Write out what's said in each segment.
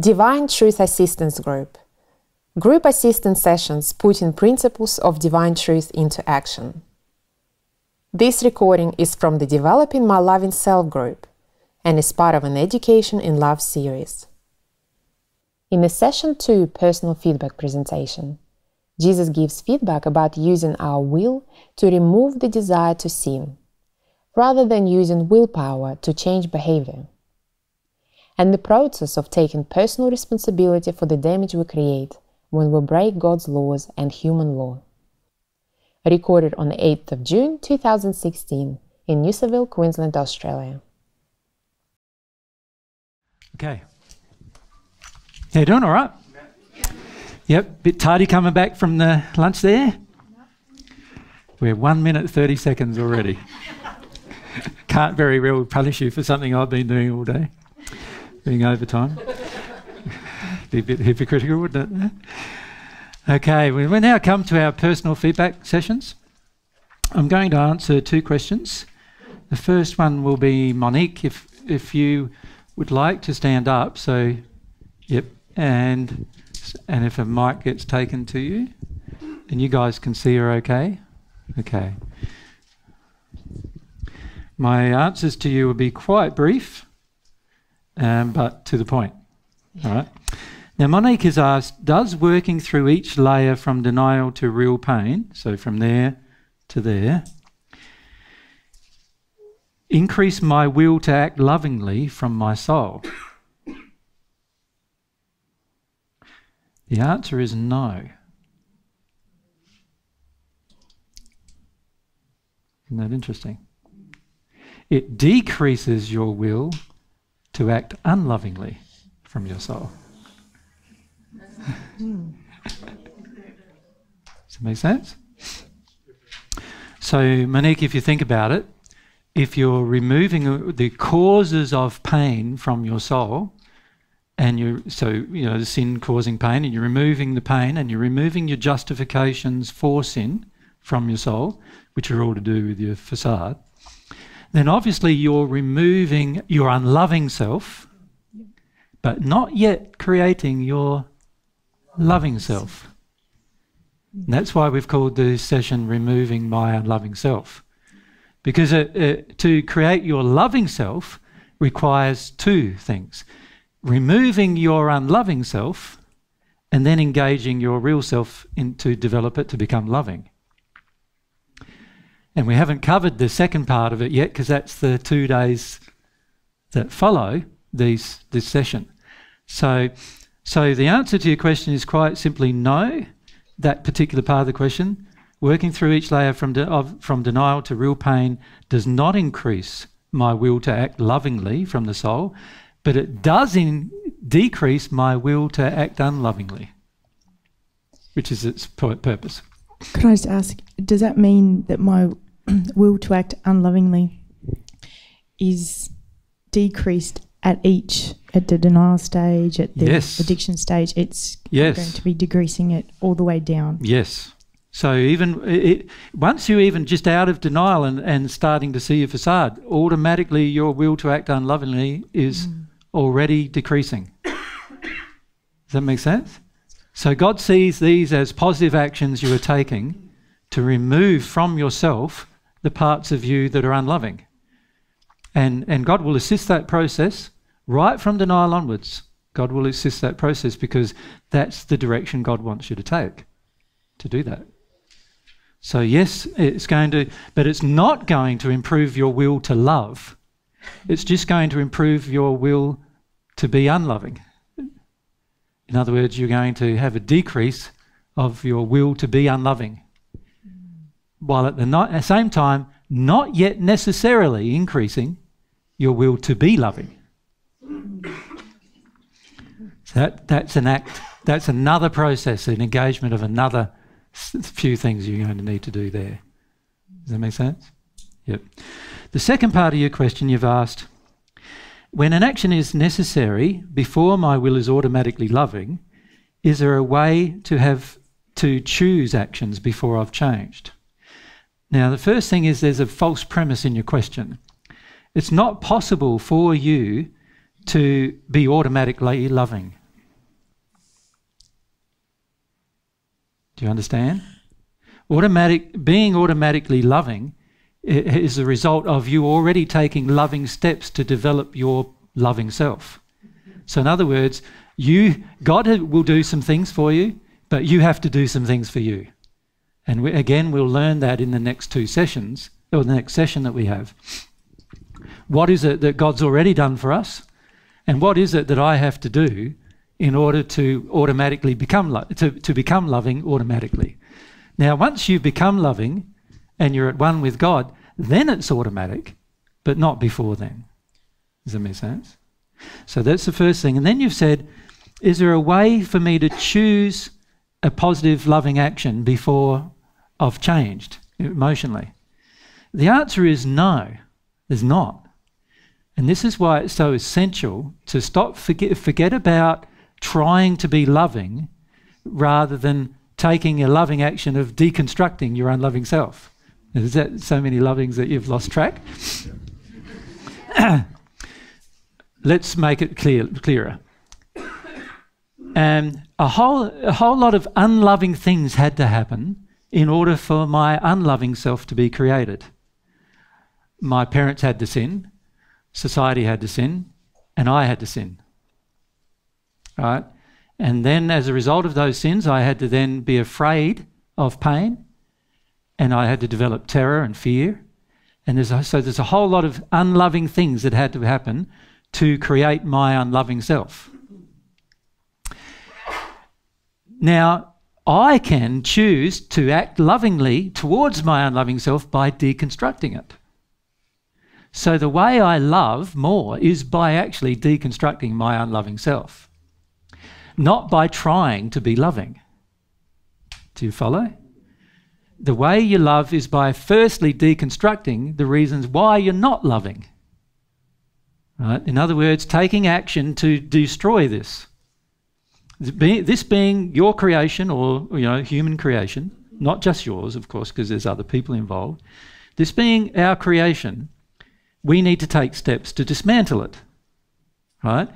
Divine Truth Assistance Group. Group assistance sessions putting principles of divine truth into action. This recording is from the Developing My Loving Self group and is part of an Education in Love series. In the Session 2 personal feedback presentation, Jesus gives feedback about using our will to remove the desire to sin, rather than using willpower to change behavior and the process of taking personal responsibility for the damage we create when we break God's laws and human law. Recorded on the 8th of June 2016 in Noosaville, Queensland, Australia. Okay. How you doing all right? Yep, bit tardy coming back from the lunch there. We're one minute 30 seconds already. Can't very well punish you for something I've been doing all day being overtime. Be a bit hypocritical, wouldn't it? Okay, we will now come to our personal feedback sessions. I'm going to answer two questions. The first one will be Monique, if if you would like to stand up. So, yep, and and if a mic gets taken to you, and you guys can see her okay. Okay. My answers to you will be quite brief um, but to the point. All right. Now, Monique has asked Does working through each layer from denial to real pain, so from there to there, increase my will to act lovingly from my soul? The answer is no. Isn't that interesting? It decreases your will to act unlovingly from your soul. Does that make sense? So, Monique, if you think about it, if you're removing the causes of pain from your soul, and you're so you know the sin causing pain, and you're removing the pain, and you're removing your justifications for sin from your soul, which are all to do with your facade, then obviously you're removing your unloving self, but not yet creating your loving self. And that's why we've called the session Removing My Unloving Self. Because it, it, to create your loving self requires two things removing your unloving self and then engaging your real self in, to develop it to become loving. And we haven't covered the second part of it yet because that's the two days that follow these, this session. So, so the answer to your question is quite simply no, that particular part of the question. Working through each layer from, de- of, from denial to real pain does not increase my will to act lovingly from the soul, but it does in- decrease my will to act unlovingly, which is its purpose. Could I just ask, does that mean that my will to act unlovingly is decreased at each at the denial stage at the yes. addiction stage it's yes. going to be decreasing it all the way down yes so even it, once you're even just out of denial and, and starting to see your facade automatically your will to act unlovingly is mm. already decreasing does that make sense so god sees these as positive actions you are taking to remove from yourself the parts of you that are unloving. And, and God will assist that process right from denial onwards. God will assist that process because that's the direction God wants you to take to do that. So, yes, it's going to, but it's not going to improve your will to love. It's just going to improve your will to be unloving. In other words, you're going to have a decrease of your will to be unloving while at the not, uh, same time not yet necessarily increasing your will to be loving. So that, that's an act, that's another process, an engagement of another few things you're going to need to do there. Does that make sense? Yep. The second part of your question you've asked when an action is necessary before my will is automatically loving, is there a way to have to choose actions before I've changed? Now, the first thing is there's a false premise in your question. It's not possible for you to be automatically loving. Do you understand? Automatic, being automatically loving is the result of you already taking loving steps to develop your loving self. So, in other words, you God will do some things for you, but you have to do some things for you. And we, again, we'll learn that in the next two sessions, or the next session that we have. What is it that God's already done for us? And what is it that I have to do in order to automatically become to, to become loving automatically? Now, once you've become loving and you're at one with God, then it's automatic, but not before then. Does that make sense? So that's the first thing. And then you've said, is there a way for me to choose a positive, loving action before I've changed emotionally? The answer is no, there's not. And this is why it's so essential to stop, forget, forget about trying to be loving rather than taking a loving action of deconstructing your unloving self. Is that so many lovings that you've lost track? Let's make it clear, clearer. And a whole, a whole lot of unloving things had to happen in order for my unloving self to be created. My parents had to sin, society had to sin, and I had to sin. Right? And then, as a result of those sins, I had to then be afraid of pain, and I had to develop terror and fear. And there's a, so there's a whole lot of unloving things that had to happen to create my unloving self. Now, I can choose to act lovingly towards my unloving self by deconstructing it. So the way I love more is by actually deconstructing my unloving self, not by trying to be loving. Do you follow? The way you love is by firstly deconstructing the reasons why you're not loving. Right? In other words, taking action to destroy this. This being your creation or you know human creation, not just yours, of course, because there's other people involved. This being our creation, we need to take steps to dismantle it. Right?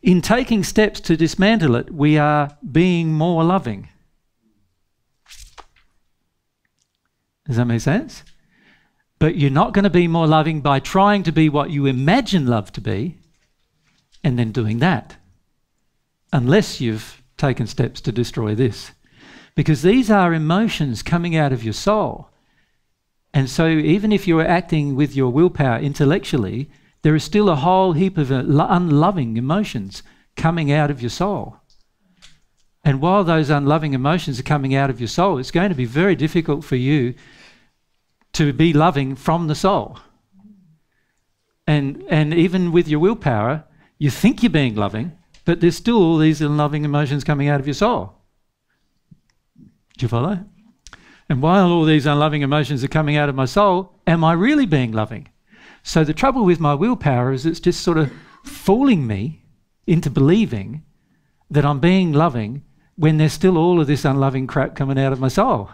In taking steps to dismantle it, we are being more loving. Does that make sense? But you're not going to be more loving by trying to be what you imagine love to be and then doing that. Unless you've taken steps to destroy this. Because these are emotions coming out of your soul. And so, even if you're acting with your willpower intellectually, there is still a whole heap of uh, unloving emotions coming out of your soul. And while those unloving emotions are coming out of your soul, it's going to be very difficult for you to be loving from the soul. And, and even with your willpower, you think you're being loving, but there's still all these unloving emotions coming out of your soul. Do you follow? And while all these unloving emotions are coming out of my soul, am I really being loving? So the trouble with my willpower is it's just sort of fooling me into believing that I'm being loving when there's still all of this unloving crap coming out of my soul.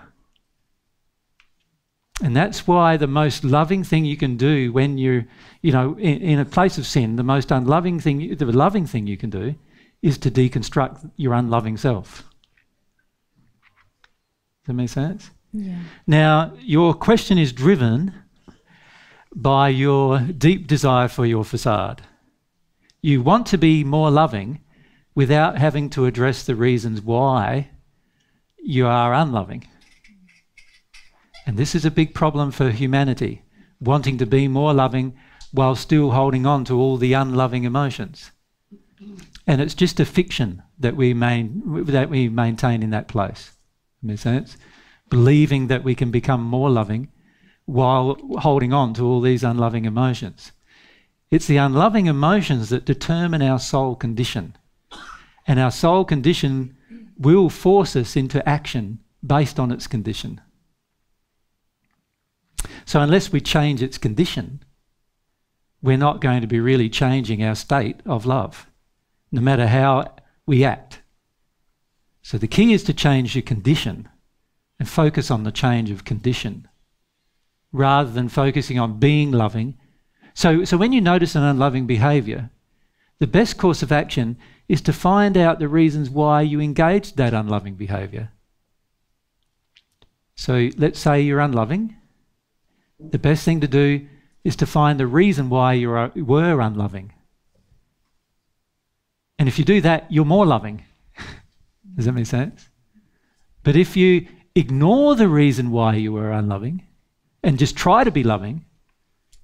And that's why the most loving thing you can do when you're, you know, in, in, a place of sin, the most unloving thing, the loving thing you can do is to deconstruct your unloving self. Does that make sense? Yeah. Now, your question is driven by your deep desire for your facade. You want to be more loving without having to address the reasons why you are unloving. And this is a big problem for humanity, wanting to be more loving while still holding on to all the unloving emotions. And it's just a fiction that we, main, that we maintain in that place. Makes sense? Believing that we can become more loving while holding on to all these unloving emotions. It's the unloving emotions that determine our soul condition. And our soul condition will force us into action based on its condition. So, unless we change its condition, we're not going to be really changing our state of love, no matter how we act. So, the key is to change your condition and focus on the change of condition rather than focusing on being loving. So, so when you notice an unloving behaviour, the best course of action is to find out the reasons why you engaged that unloving behaviour So let's say you're unloving. The best thing to do is to find the reason why you were unloving. And if you do that, you're more loving. Does that make sense? But if you ignore the reason why you were unloving and just try to be loving,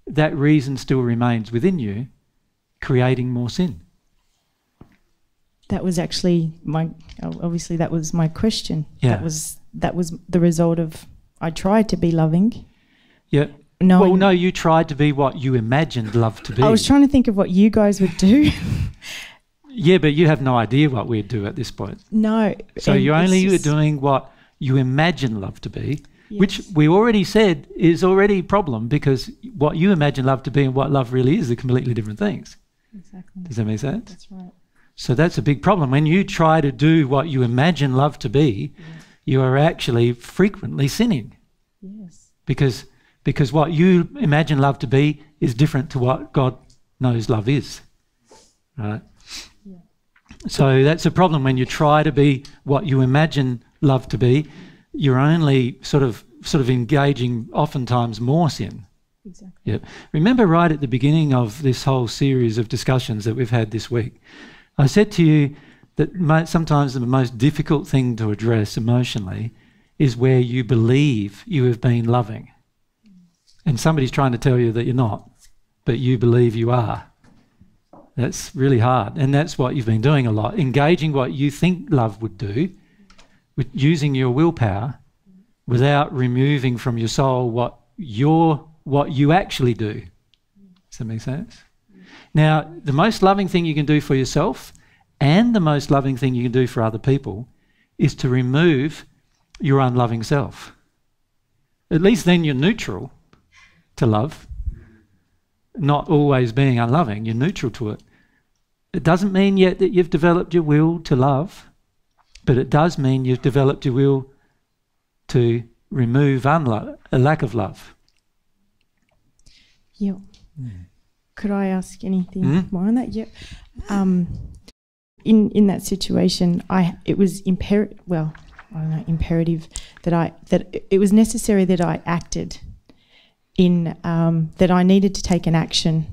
that reason still remains within you, creating more sin. That was actually my obviously that was my question. Yeah. That was that was the result of I tried to be loving. Yeah. No. Well, no, you tried to be what you imagined love to be. I was trying to think of what you guys would do. yeah, but you have no idea what we'd do at this point. no. So you're only just- doing what you imagine love to be, which we already said is already a problem because what you imagine love to be and what love really is are completely different things. Exactly. Does that make sense? That's right. So that's a big problem. When you try to do what you imagine love to be, you are actually frequently sinning Yes. because because what you imagine love to be is different to what God knows love is. Right? So that's a problem when you try to be what you imagine love to be, you're only sort of sort of engaging oftentimes more sin. Exactly. Yep. Remember right at the beginning of this whole series of discussions that we've had this week, I said to you that sometimes the most difficult thing to address emotionally is where you believe you have been loving. And somebody's trying to tell you that you're not, but you believe you are. That's really hard. And that's what you've been doing a lot, engaging what you think love would do, with using your willpower without removing from your soul what your what you actually do. Does that make sense? Now, the most loving thing you can do for yourself and the most loving thing you can do for other people is to remove your unloving self. At least then you're neutral to love, not always being unloving, you're neutral to it. It doesn't mean yet that you've developed your will to love, but it does mean you've developed your will to remove unlo- a lack of love. Yeah. Could I ask anything Mm. more on that? Yeah. Um, in in that situation, I it was imperative. Well, I don't know, imperative that I that it- it was necessary that I acted in um, that I needed to take an action,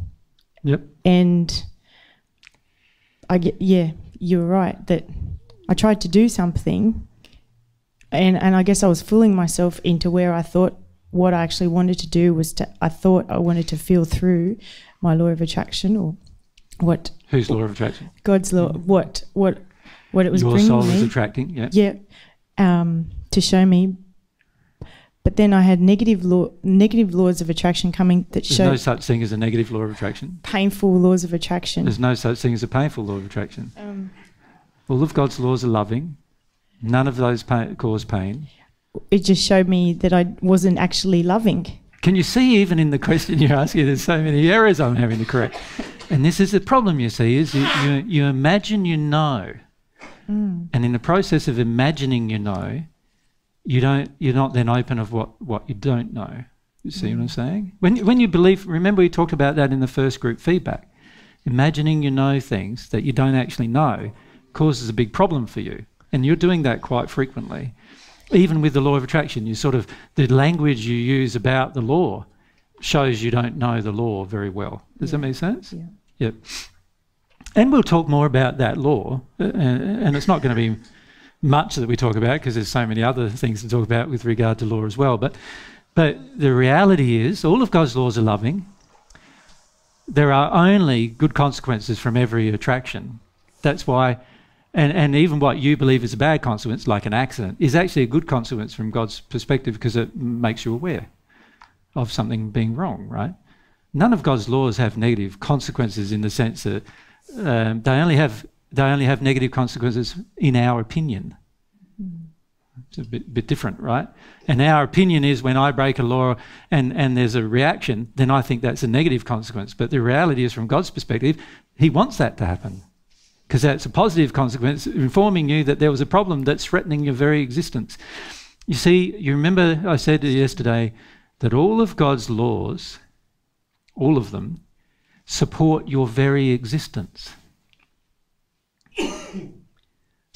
Yep. and I get yeah, you're right that I tried to do something, and and I guess I was fooling myself into where I thought what I actually wanted to do was to I thought I wanted to feel through my law of attraction or what Whose law of attraction? God's law what what what it was Your soul me is attracting. Yeah. yeah um, to show me but then I had negative law negative laws of attraction coming that There's show no such thing as a negative law of attraction. painful laws of attraction There's no such thing as a painful law of attraction. um, All of God's laws are loving. None of those pa- cause pain. it just showed me that I wasn't actually loving Can you see even in the question you're asking, there's so many errors I'm having to correct. And this is the problem you see, is you, you, you imagine you know. Mm. And in the process of imagining you know, you don't you're not then open of what, what you don't know. You see what I'm saying? When when you believe remember we talked about that in the first group feedback. Imagining you know things that you don't actually know causes a big problem for you. And you're doing that quite frequently. Even with the law of attraction, you sort of the language you use about the law shows you don't know the law very well. Does that make sense? Yeah. Yep. And we'll talk more about that law, uh, and, and it's not going to be much that we talk about because there's so many other things to talk about with regard to law as well. But, but the reality is, all of God's laws are loving. There are only good consequences from every attraction. That's why, and, and even what you believe is a bad consequence, like an accident, is actually a good consequence from God's perspective because it makes you aware of something being wrong, right? None of God's laws have negative consequences in the sense that um, they only have they only have negative consequences in our opinion. Mm. It's a bit, bit different, right? And our opinion is when I break a law and, and there's a reaction, then I think that's a negative consequence. But the reality is, from God's perspective, He wants that to happen because that's a positive consequence, informing you that there was a problem that's threatening your very existence. You see, you remember I said yesterday that all of God's laws, all of them, support your very existence.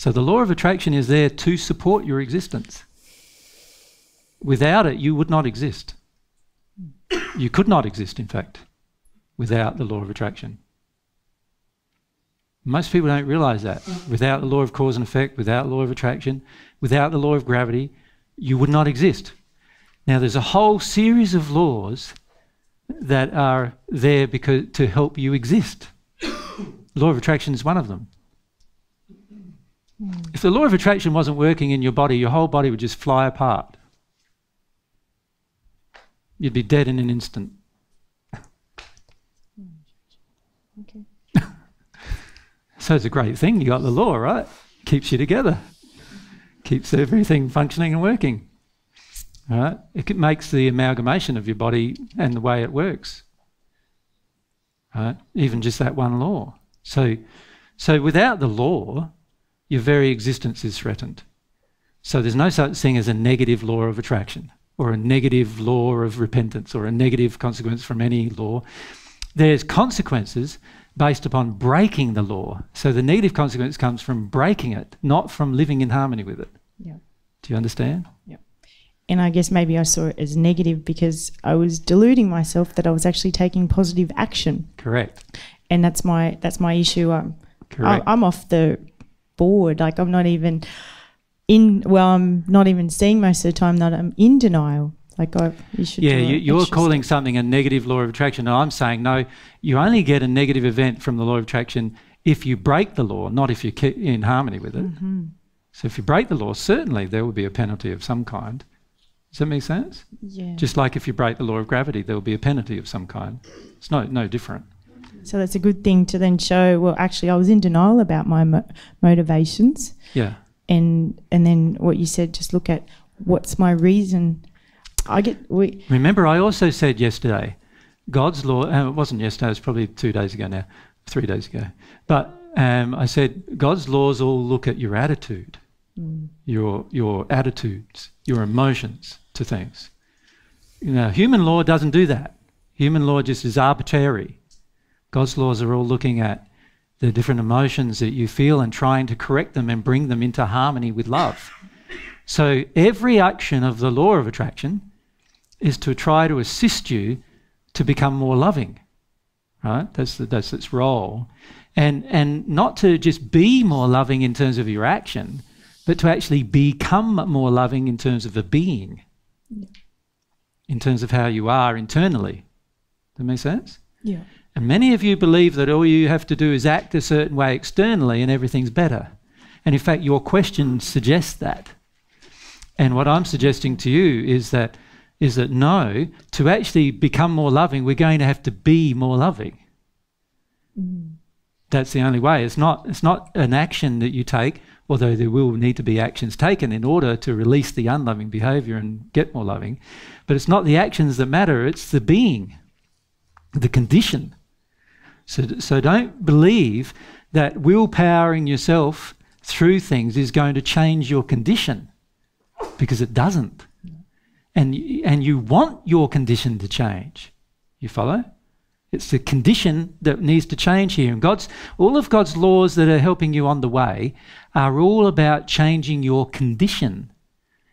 So the law of attraction is there to support your existence. Without it, you would not exist. You could not exist, in fact, without the law of attraction. Most people don't realize that. Without the law of cause and effect, without law of attraction, without the law of gravity, you would not exist. Now, there's a whole series of laws that are there because to help you exist. law of attraction is one of them. If the law of attraction wasn't working in your body, your whole body would just fly apart. You'd be dead in an instant. Okay. So it's a great thing. You got the law, right? Keeps you together, keeps everything functioning and working. All right? It makes the amalgamation of your body and the way it works. Right? Even just that one law. So, so without the law, your very existence is threatened. So there's no such thing as a negative law of attraction or a negative law of repentance or a negative consequence from any law. There's consequences based upon breaking the law. So the negative consequence comes from breaking it, not from living in harmony with it. Yeah. Do you understand? Yeah. And I guess maybe I saw it as negative because I was deluding myself that I was actually taking positive action, Correct. and that's my that's my issue. I'm Correct. I, I'm off the board. Like I'm not even in. Well, I'm not even seeing most of the time that I'm in denial. Like I, you should. yeah, you, a you're calling something a negative law of attraction. And I'm saying, no, you only get a negative event from the law of attraction if you break the law, not if you're ki- in harmony with it. Mm-hmm. So if you break the law, certainly there will be a penalty of some kind. Does that make sense? Yeah. Just like if you break the law of gravity, there will be a penalty of some kind. It's no, no different. So that's a good thing to then show. Well, actually, I was in denial about my mo- motivations, Yeah. and and then what you said. Just look at what's my reason. I get we. Remember, I also said yesterday, God's law, uh, it wasn't yesterday, it was probably two days ago now, three days ago. But um, I said, God's laws all look at your attitude, your, your attitudes, your emotions to things. You know, human law doesn't do that. Human law just is arbitrary. God's laws are all looking at the different emotions that you feel and trying to correct them and bring them into harmony with love. So every action of the law of attraction is to try to assist you to become more loving. Right? That's the, that's its role. And and not to just be more loving in terms of your action, but to actually become more loving in terms of the being. In terms of how you are internally. Does that make sense? Yeah. And many of you believe that all you have to do is act a certain way externally and everything's better. And in fact, your question suggests that. And what I'm suggesting to you is that is that no, to actually become more loving, we're going to have to be more loving. Mm. That's the only way. It's not it's not an action that you take, although there will need to be actions taken in order to release the unloving behavior and get more loving. But it's not the actions that matter, it's the being, the condition. So, so don't believe that willpowering yourself through things is going to change your condition because it doesn't. And, and you want your condition to change. You follow? It's the condition that needs to change here. And God's all of God's laws that are helping you on the way are all about changing your condition,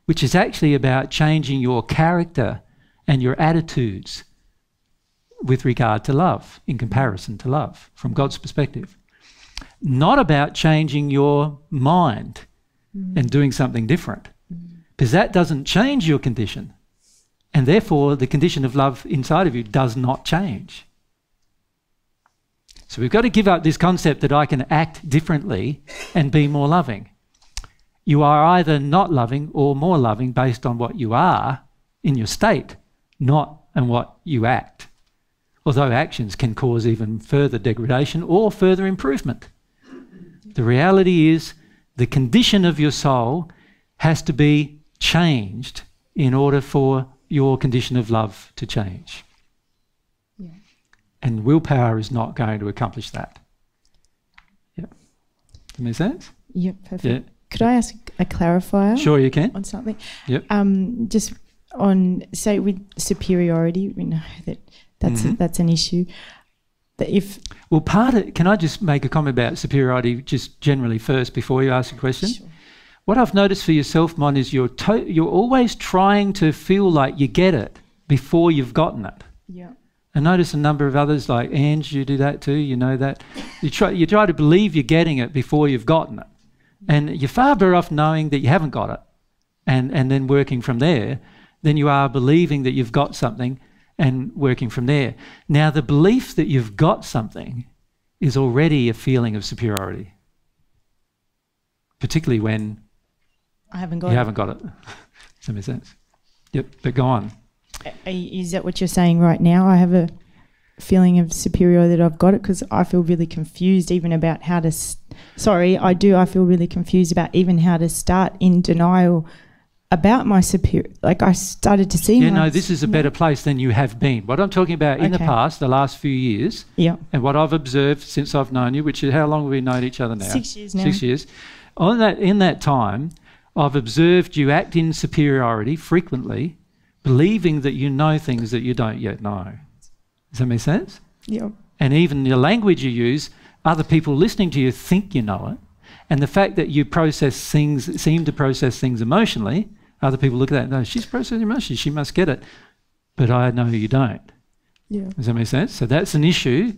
which is actually about changing your character and your attitudes with regard to love, in comparison to love, from God's perspective. Not about changing your mind and mm. doing something different, mm. because that doesn't change your condition. And therefore, the condition of love inside of you does not change. So we've got to give up this concept that I can act differently and be more loving. You are either not loving or more loving based on what you are in your state, not on what you act. Although actions can cause even further degradation or further improvement. The reality is the condition of your soul has to be changed in order for your condition of love to change. Yeah. And willpower is not going to accomplish that. Yep. Does that make sense? Yep. Perfect. Yeah. Could I ask a clarifier Sure, you can. on something? Yep. Um, just on say with superiority, we know that that's a, Mhm. that's an issue. That if Well, part of, can I just make a comment about superiority just generally first before you ask a question? Sure. what I've noticed for yourself, Mon, is you're, to- you're always trying to feel like you get it before you've gotten it. Yeah. I notice a number of others, like Ange, you do that too, you know that. You try, you try to believe you're getting it before you've gotten it. And you're far better off knowing that you haven't got it and, and then working from there than you are believing that you've got something and working from there. Now, the belief that you've got something is already a feeling of superiority, particularly when I haven't got it. you it. haven't got it. Does that make sense? Yep, but go on. Is that what you're saying right now? I have a feeling of superiority that I've got it because I feel really confused even about how to. Sorry, I do. I feel really confused about even how to start in denial about my superior. Like I started to see. You no, this is a better place than you have been. What I'm talking about in the past, the last few years, Yeah, and what I've observed since I've known you, which is how long have we known each other now? six years now. Six years. On that, in that time, I've observed you act in superiority frequently, believing that you know things that you don't yet know. Does that make sense? Yeah, And even the language you use, other people listening to you think you know it. And the fact that you process things, seem to process things emotionally, other people look at that and go, she's processing emotionally, she must get it. But I know you don't. yeah, Does that make sense? So that's an issue.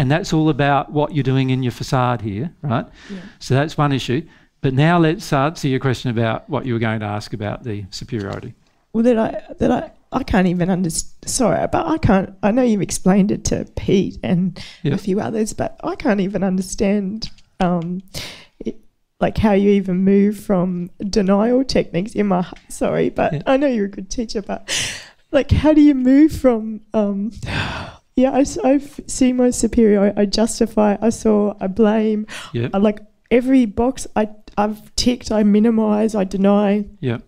And that's all about what you're doing in your facade here, right? Yeah. So that's one issue. But now let's answer your question about what you were going to ask about the superiority. Well, that I that I I can't even understand. Sorry, but I can't. I know you've explained it to Pete and Yeah. a few others, but I can't even understand. Um, like how you even move from denial techniques in my sorry, but Yeah. I know you're a good teacher, but like how do you move from um, yeah, I, I see my superior, I, I justify, I saw, I blame, Yep. I like every box I I've ticked, I minimize, I deny, yeah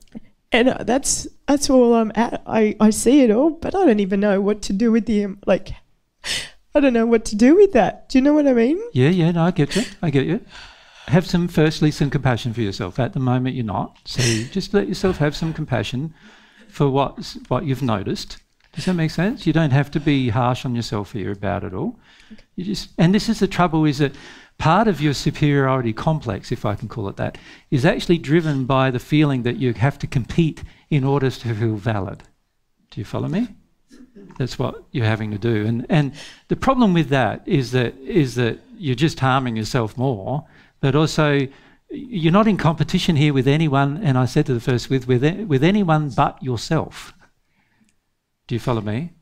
and uh, that's that's all I'm at. I, I see it all, but I don't even know what to do with the like. I don't know what to do with that. Do you know what I mean? Yeah, yeah, no, I get you. I get you. Have some, firstly, some compassion for yourself. At the moment, you're not. So just let yourself have some compassion for what, what you've noticed. Does that make sense? You don't have to be harsh on yourself here about it all. You just, and this is the trouble: is that part of your superiority complex, if I can call it that, is actually driven by the feeling that you have to compete in order to feel valid. Do you follow me? That's what you're having to do. And and the problem with that is that is that you're just harming yourself more, but also you're not in competition here with anyone. And I said to the first with with with anyone but yourself. Do you follow me?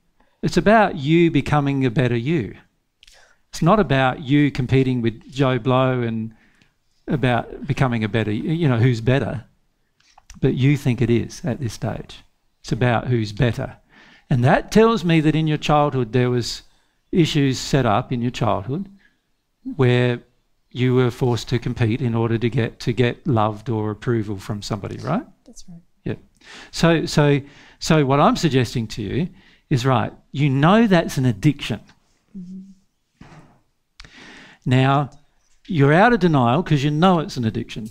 It's about you becoming a better you. It's not about you competing with Joe Blow and about becoming a better, you know, who's better. But you think it is at this stage. It's about who's better. And that tells me that in your childhood there was issues set up in your childhood where you were forced to compete in order to get to get loved or approval from somebody, right? That's right. Yeah. So so so what I'm suggesting to you is right, you know that's an addiction. Mm-hmm. Now, you're out of denial because you know it's an addiction.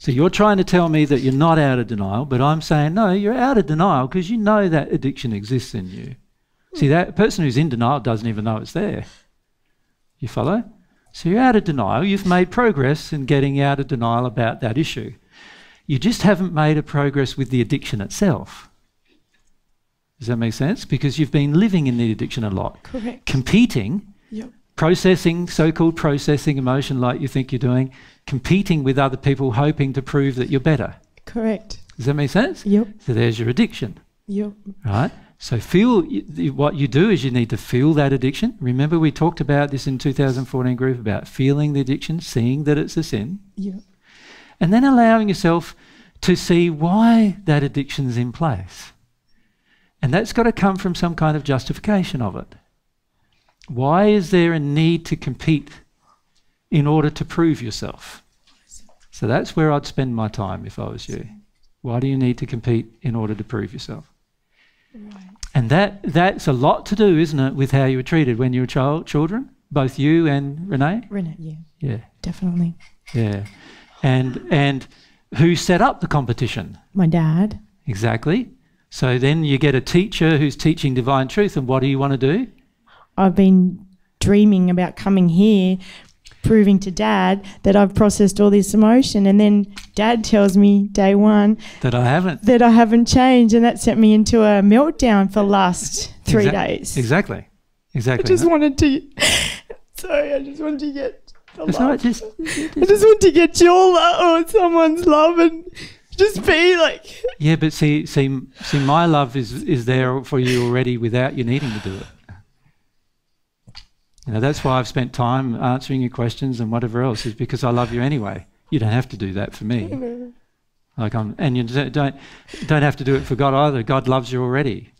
So you're trying to tell me that you're not out of denial, but I'm saying no, you're out of denial because you know that addiction exists in you. See, that person who's in denial doesn't even know it's there. You follow? So you're out of denial. You've made progress in getting out of denial about that issue. You just haven't made a progress with the addiction itself. Does that make sense? Because you've been living in the addiction a lot, Correct. competing, Yep. processing, so called processing emotion like you think you're doing, competing with other people, hoping to prove that you're better. Correct. Does that make sense? Yep. So there's your addiction, Yep. right? So feel what you do is you need to feel that addiction. Remember we talked about this in 2014 group about feeling the addiction, seeing that it's a sin, Yep. and then allowing yourself to see why that addiction's in place. And that's got to come from some kind of justification of it. Why is there a need to compete in order to prove yourself? So that's where I'd spend my time if I was you. Why do you need to compete in order to prove yourself? And that that's a lot to do, isn't it, with how you were treated when you were child children, both you and Renee? Renee, yeah, Yeah. definitely. Yeah. And and who set up the competition? My dad. Exactly. So then you get a teacher who's teaching divine truth and what do you want to do? I've been dreaming about coming here, proving to dad that I've processed all this emotion. And then dad tells me day one That I haven't. that I haven't changed. And that sent me into a meltdown for the last three Exact- days. Exactly. Exactly. I just wanted to. Sorry, I just wanted to get. The It's love. not just. I just want to get your love or oh, someone's love and just be like. Yeah, but see, see, see, my love is is there for you already without you needing to do it. You know, that's why I've spent time answering your questions and whatever else is because I love you anyway. You don't have to do that for me. Like I'm, and you don't don't don't have to do it for God either. God loves you already.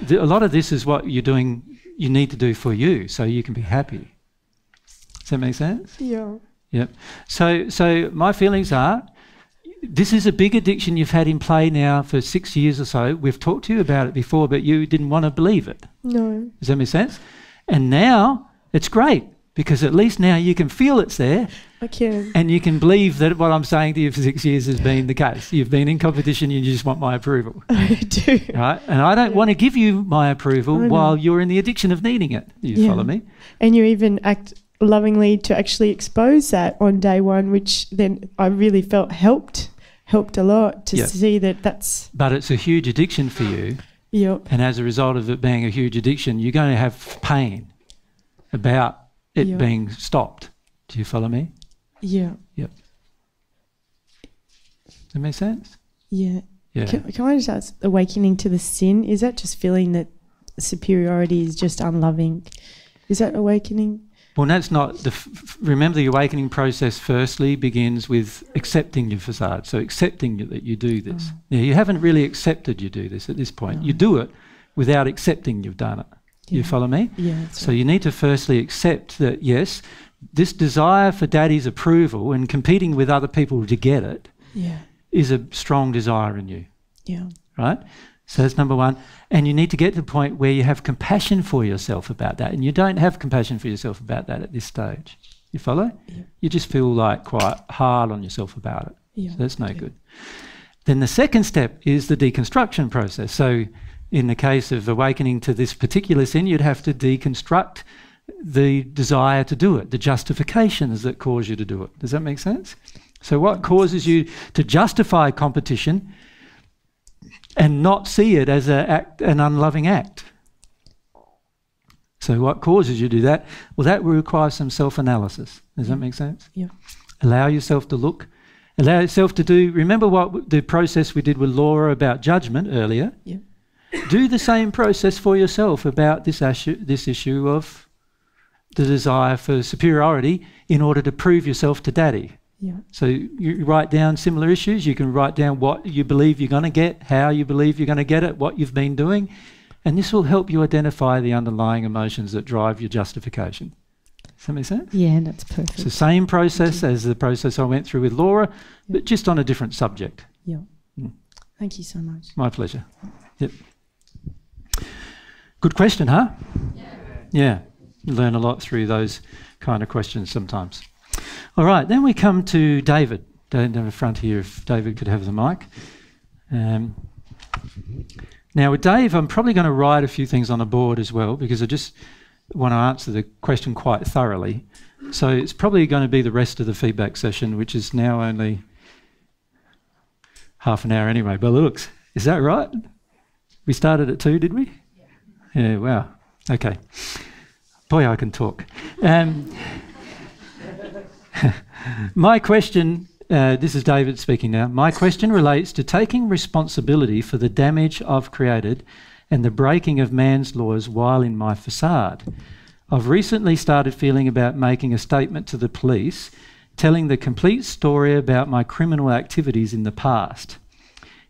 The- A lot of this is what you're doing. You need to do for you, so you can be happy. Does that make sense? Yeah. Yep. So, so my feelings are, this is a big addiction you've had in play now for six years or so. We've talked to you about it before, but you didn't want to believe it. No. Does that make sense? And now it's great because at least now you can feel it's there can. and you can believe that what I'm saying to you for six years has been the case. You've been in competition, and you just want my approval, I do. right? And I don't Yeah. want to give you my approval while you're in the addiction of needing it. You Yeah. follow me? And you even act lovingly to actually expose that on day one, which then I really felt helped, helped a lot to Yeah. see that that's, But it's a huge addiction for you. Yep, And as a result of it being a huge addiction, you're going to have pain about it Yeah. being stopped. Do you follow me? yeah, Does that make sense? yeah. Yeah. Can, can I just ask, awakening to the sin, is that just feeling that superiority is just unloving? Is that awakening? Well, that's not the. Remember, the awakening process firstly begins with accepting your facade. So, accepting that you do this. Mm. Yeah, you haven't really accepted you do this at this point. You do it without accepting you've done it. You follow me? Yeah. So you need to firstly accept that yes, this desire for daddy's approval and competing with other people to get it. Yeah. is a strong desire in you, Yeah. right? So that's number one. And you need to get to the point where you have compassion for yourself about that. And you don't have compassion for yourself about that at this stage. You follow? Yeah. You just feel like quite hard on yourself about it. Yeah. So that's no Yeah. good. Then the second step is the deconstruction process. So, in the case of awakening to this particular sin, you'd have to deconstruct the desire to do it, the justifications that cause you to do it. Does that make sense? So, what causes you to justify competition and not see it as a act, an unloving act? So, what causes you to do that? Well, that will require some self analysis. Does that make sense? Yeah. Allow yourself to look. Allow yourself to do. Remember what the process we did with Laura about judgment earlier? Yeah. Do the same process for yourself about this issue, this issue of the desire for superiority in order to prove yourself to daddy. Yeah. So you write down similar issues. You can write down what you believe you're going to get, how you believe you're going to get it, what you've been doing, and this will help you identify the underlying emotions that drive your justification. Does that make sense? Yeah, that's perfect. It's the same process as the process I went through with Laura, but just on a different subject. Yeah. Mm. Thank you so much. My pleasure. Yep. Good question, huh? Yeah. You learn a lot through those kind of questions sometimes. All right, then we come to David. Down the front here, if David could have the mic. Um, now, with Dave, I'm probably going to write a few things on the board as well because I just want to answer the question quite thoroughly. So it's probably going to be the rest of the feedback session, which is now only half an hour anyway. But looks, is that right? We started at two, did we? Yeah. wow. Okay. Boy, I can talk. Um, my question. Uh, this is David speaking now. My question relates to taking responsibility for the damage I've created and the breaking of man's laws while in my facade. I've recently started feeling about making a statement to the police telling the complete story about my criminal activities in the past.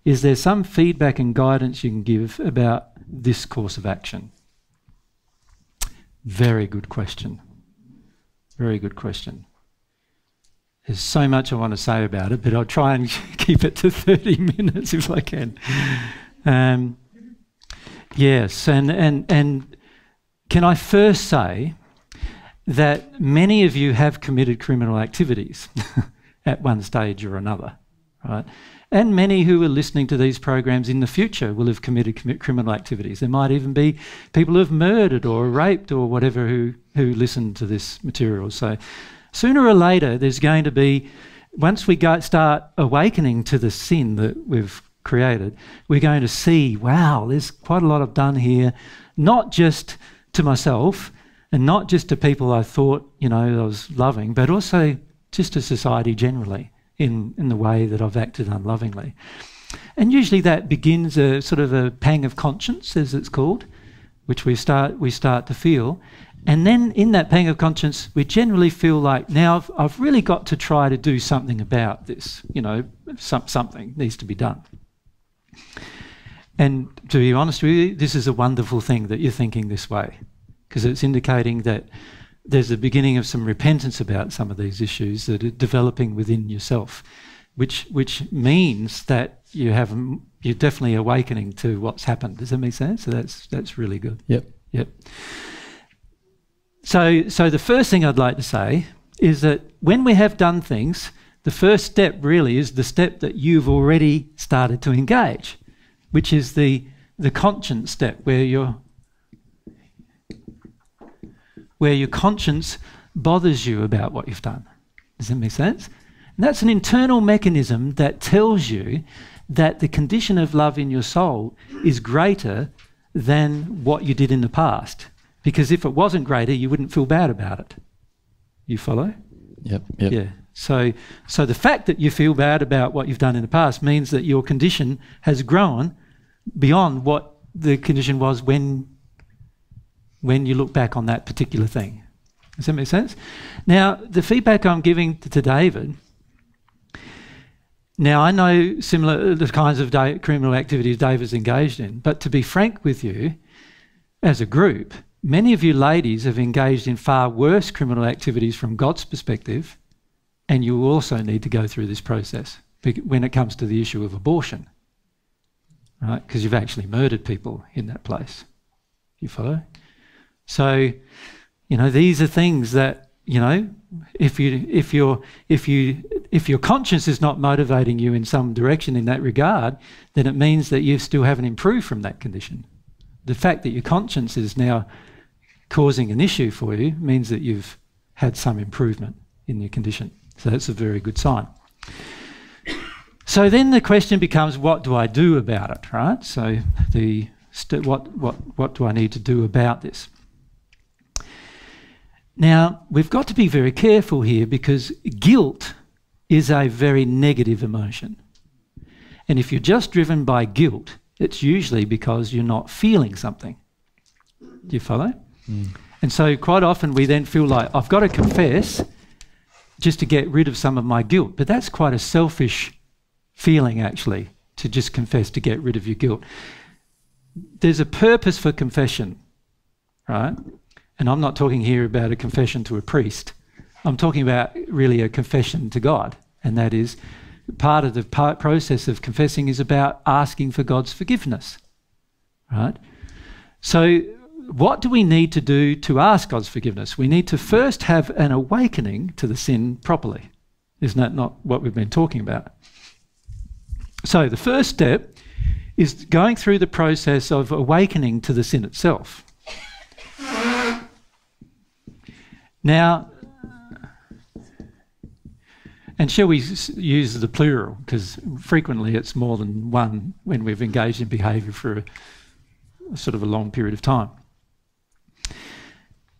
Is there some feedback and guidance you can give about this course of action? Very good question. Very good question. There's so much I want to say about it, but I'll try and keep it to 30 minutes if I can. Um, yes, and, and, and can I first say that many of you have committed criminal activities at one stage or another, right? And many who are listening to these programs in the future will have committed commi- criminal activities. There might even be people who have murdered or raped or whatever who, who listen to this material. So Sooner or later, there's going to be, once we go, start awakening to the sin that we've created, we're going to see, wow, there's quite a lot I've done here, not just to myself and not just to people I thought, you know, I was loving, but also just to society generally in, in the way that I've acted unlovingly. And usually that begins a sort of a pang of conscience, as it's called, which we start, we start to feel. And then in that pang of conscience, we generally feel like now I've, I've really got to try to do something about this. You know, some, something needs to be done. And to be honest with you, this is a wonderful thing that you're thinking this way, because it's indicating that there's a beginning of some repentance about some of these issues that are developing within yourself, which which means that you have you're definitely awakening to what's happened. Does that make sense? So that's that's really good. Yep. Yep. So so the first thing I'd like to say is that when we have done things, the first step really is the step that you've already started to engage, which is the the conscience step where you're where your conscience bothers you about what you've done. Does that make sense? And that's an internal mechanism that tells you that the condition of love in your soul is greater than what you did in the past. Because if it wasn't greater, you wouldn't feel bad about it. You follow? Yep. Yep. Yeah. So, so the fact that you feel bad about what you've done in the past means that your condition has grown beyond what the condition was when when you look back on that particular thing. Does that make sense? Now, the feedback I'm giving to, to David. Now, I know similar uh, the kinds of criminal activities David's engaged in, but to be frank with you, as a group, many of you ladies have engaged in far worse criminal activities from God's perspective, and you also need to go through this process when it comes to the issue of abortion, right? Because you've actually murdered people in that place. You follow? So, you know, these are things that, you know, if you if your if you if your conscience is not motivating you in some direction in that regard, then it means that you still haven't improved from that condition. The fact that your conscience is now causing an issue for you means that you've had some improvement in your condition. So that's a very good sign. So then the question becomes, what do I do about it, right? So the what what what do I need to do about this? Now, we've got to be very careful here because guilt is a very negative emotion. And if you're just driven by guilt, it's usually because you're not feeling something. Do you follow? Mm. And so, quite often, we then feel like, I've got to confess just to get rid of some of my guilt. But that's quite a selfish feeling, actually, to just confess to get rid of your guilt. There's a purpose for confession, right? And I'm not talking here about a confession to a priest. I'm talking about really a confession to God. And that is part of the process of confessing is about asking for God's forgiveness. Right? So, what do we need to do to ask God's forgiveness? We need to first have an awakening to the sin properly. Isn't that not what we've been talking about? So, the first step is going through the process of awakening to the sin itself. Now, and shall we use the plural? Because frequently it's more than one when we've engaged in behaviour for a sort of a long period of time.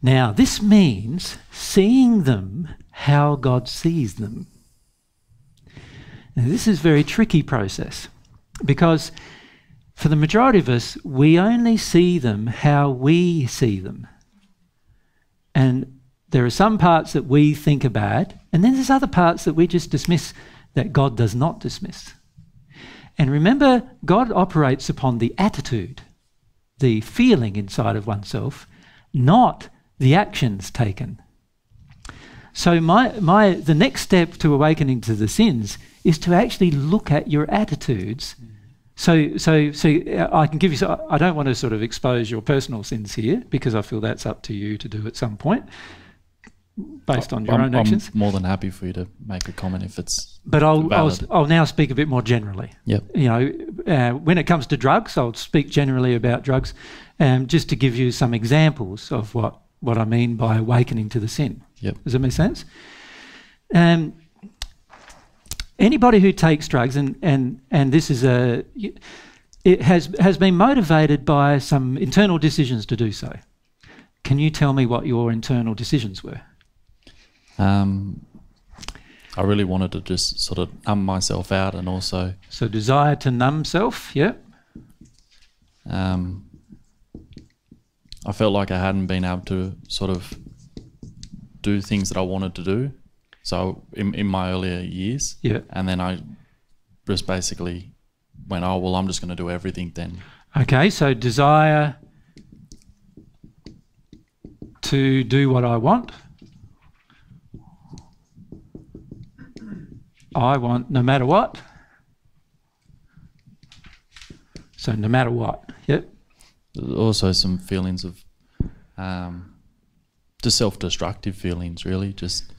Now, this means seeing them how God sees them. Now, this is a very tricky process because for the majority of us, we only see them how we see them. And there are some parts that we think are bad, and then there's other parts that we just dismiss that God does not dismiss. And remember, God operates upon the attitude, the feeling inside of oneself, not the actions taken. So my, my the next step to awakening to the sins is to actually look at your attitudes. So so so uh, I can give you. I don't want to sort of expose your personal sins here because I feel that's up to you to do at some point based on your I'm, own actions. I'm more than happy for you to make a comment if it's. But I'll, I'll, I'll, now speak a bit more generally. Yep. You know, uh, when it comes to drugs, I'll speak generally about drugs, um, just to give you some examples of what, what I mean by awakening to the sin. Yep. Does that make sense? Um, anybody who takes drugs, and, and, and this is a, it has, has been motivated by some internal decisions to do so. Can you tell me what your internal decisions were? Um, I really wanted to just sort of numb myself out and also So, desire to numb self, yeah. um, I felt like I hadn't been able to sort of do things that I wanted to do. So in, in my earlier years, Yeah. and then I just basically went, oh well, I'm just going to do everything then. Okay, so desire to do what I want. I want no matter what. So no matter what. Yep. There's also some feelings of um, just self-destructive feelings, really, just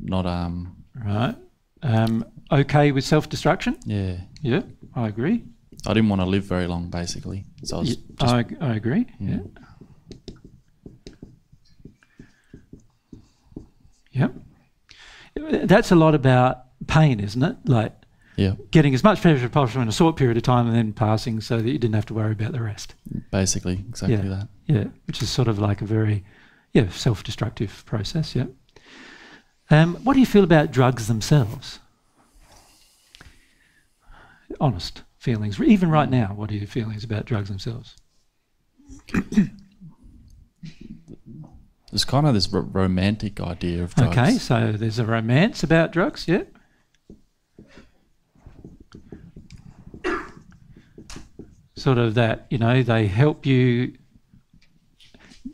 not um Right. Um, okay with self-destruction. yeah. Yeah, I agree. I didn't want to live very long, basically. So I was Ye- just I, I agree. Yeah. Yep. That's a lot about pain, isn't it? Like yeah, getting as much pleasure as possible in a short period of time and then passing so that you didn't have to worry about the rest. basically exactly Yeah. that. Yeah, which is sort of like a very, yeah, self-destructive process. Yeah. Um, what do you feel about drugs themselves? Honest feelings, even right now. What are your feelings about drugs themselves? There's kind of this ro- romantic idea of drugs. Okay, so there's a romance about drugs. Yeah. Sort of that, you know, they help you.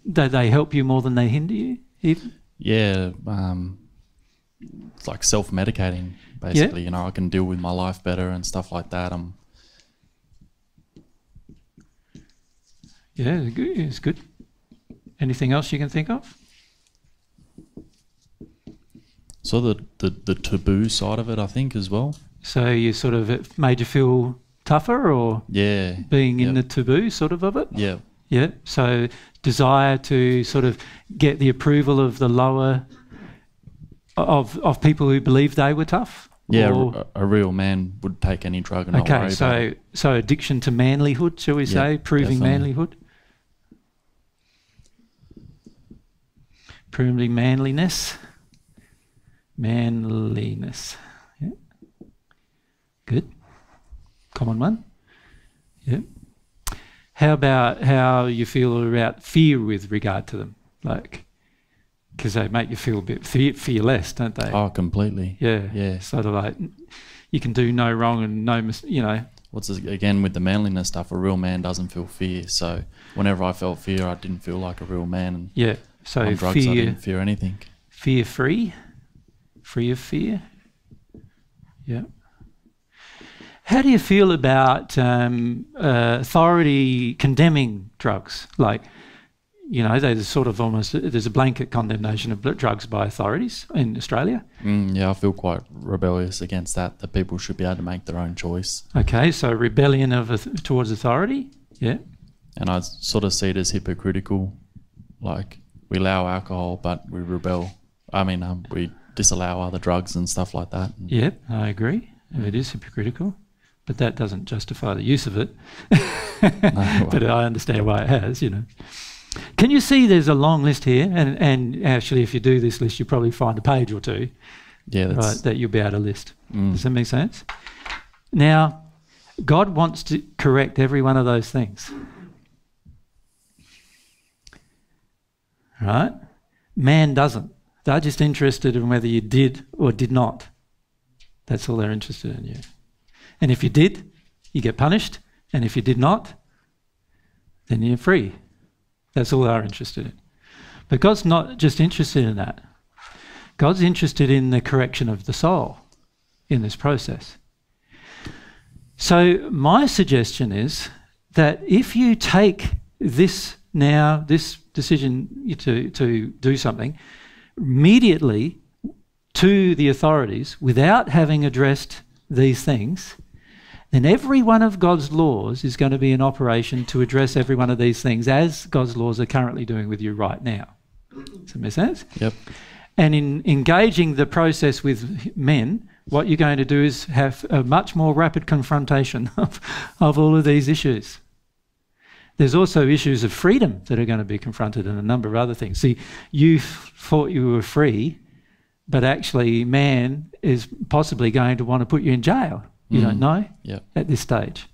They they help you more than they hinder you. Even. Yeah, um, it's like self-medicating, basically. You know, I can deal with my life better and stuff like that. Um, Yeah. It's good. Anything else you can think of? so the, the the taboo side of it, I think, as well. So you sort of it made you feel tougher, or Yeah, being in the taboo sort of of it. yeah, Yeah. So desire to sort of get the approval of the lower of of people who believe they were tough. yeah. Or- A, a real man would take any drug and okay. So so addiction to manlyhood, shall we Yeah, say, proving definitely. manlyhood, proving manliness, manliness. Yeah. Good. Common one. Yeah. How about how you feel about fear with regard to them? Like, because they make you feel a bit fear, fearless, don't they? Oh, completely. yeah. yeah. Sort of like you can do no wrong and no, mis- you know. What's this, again with the manliness stuff? A real man doesn't feel fear. So whenever I felt fear, I didn't feel like a real man. And Yeah. So on drugs, I fear, didn't fear anything. fear free, free of fear. Yeah. How do you feel about um, uh, authority condemning drugs? Like, you know, there's sort of almost there's a blanket condemnation of drugs by authorities in Australia. Mm, yeah, I feel quite rebellious against that. That people should be able to make their own choice. Okay, so rebellion of towards authority. Yeah. and I sort of see it as hypocritical. Like we allow alcohol, but we rebel. I mean, um, we disallow other drugs and stuff like that. Yeah, I agree. It is hypocritical, but that doesn't justify the use of it. but I understand why it has, you know. Can you see there's a long list here? And, and actually, if you do this list, you probably find a page or two, yeah, that's right, that you'll be able to list. mm, Does that make sense? Now, God wants to correct every one of those things. Right? Man doesn't. They're just interested in whether you did or did not. That's all they're interested in you. And if you did, you get punished. And if you did not, then you're free. That's all they're interested in. But God's not just interested in that. God's interested in the correction of the soul in this process. So, my suggestion is that if you take this now, this decision to, to do something, immediately to the authorities without having addressed these things, then every one of God's laws is going to be in operation to address every one of these things as God's laws are currently doing with you right now. Does that make sense? yep, And in engaging the process with men, what you're going to do is have a much more rapid confrontation of, of all of these issues. There's also issues of freedom that are going to be confronted and a number of other things. See, you thought you were free, but actually, man is possibly going to want to put you in jail. You don't mm. know Yep. at this stage.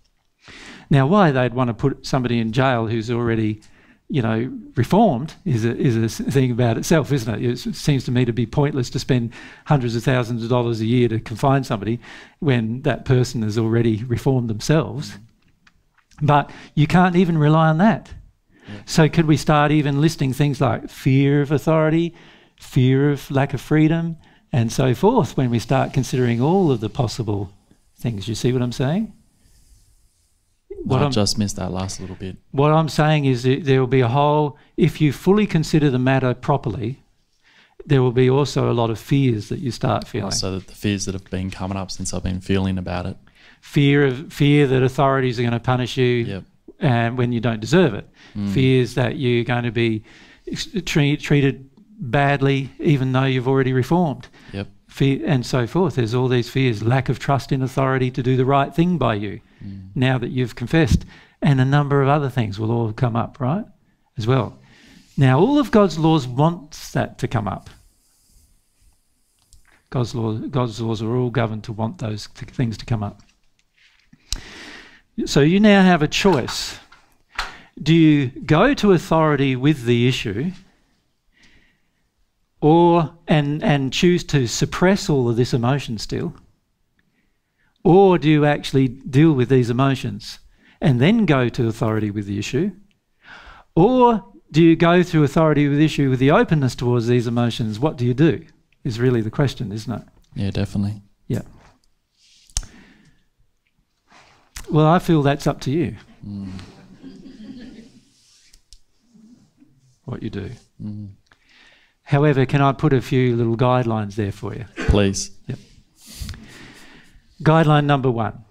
Now, why they'd want to put somebody in jail who's already, you know, reformed is a, is a thing about itself, isn't it? It seems to me to be pointless to spend hundreds of thousands of dollars a year to confine somebody when that person has already reformed themselves. But you can't even rely on that. So, could we start even listing things like fear of authority, fear of lack of freedom, and so forth when we start considering all of the possible things? You see what I'm saying? What I I'm- just missed that last little bit. What I'm saying is that there will be a whole, if you fully consider the matter properly, there will be also a lot of fears that you start oh, feeling. So that the fears that have been coming up since I've been feeling about it. Fear of fear that authorities are going to punish you Yep. and when you don't deserve it. Hmm. Fears that you're going to be treat, treated badly even though you've already reformed. Yep. Fear and so forth. There's all these fears, lack of trust in authority to do the right thing by you mm. now that you've confessed, and a number of other things will all come up, right? As well. Now, all of God's laws wants that to come up. God's, law, God's laws are all governed to want those th- things to come up. So you now have a choice. Do you go to authority with the issue or and and choose to suppress all of this emotion still? Or do you actually deal with these emotions and then go to authority with the issue? Or do you go through authority with the issue with the openness towards these emotions? What do you do? Is really the question, isn't it? Yeah, definitely. Yeah. Well, I feel that's up to you. Mm. What you do. Mm. However, can I put a few little guidelines there for you? Please. Guideline number one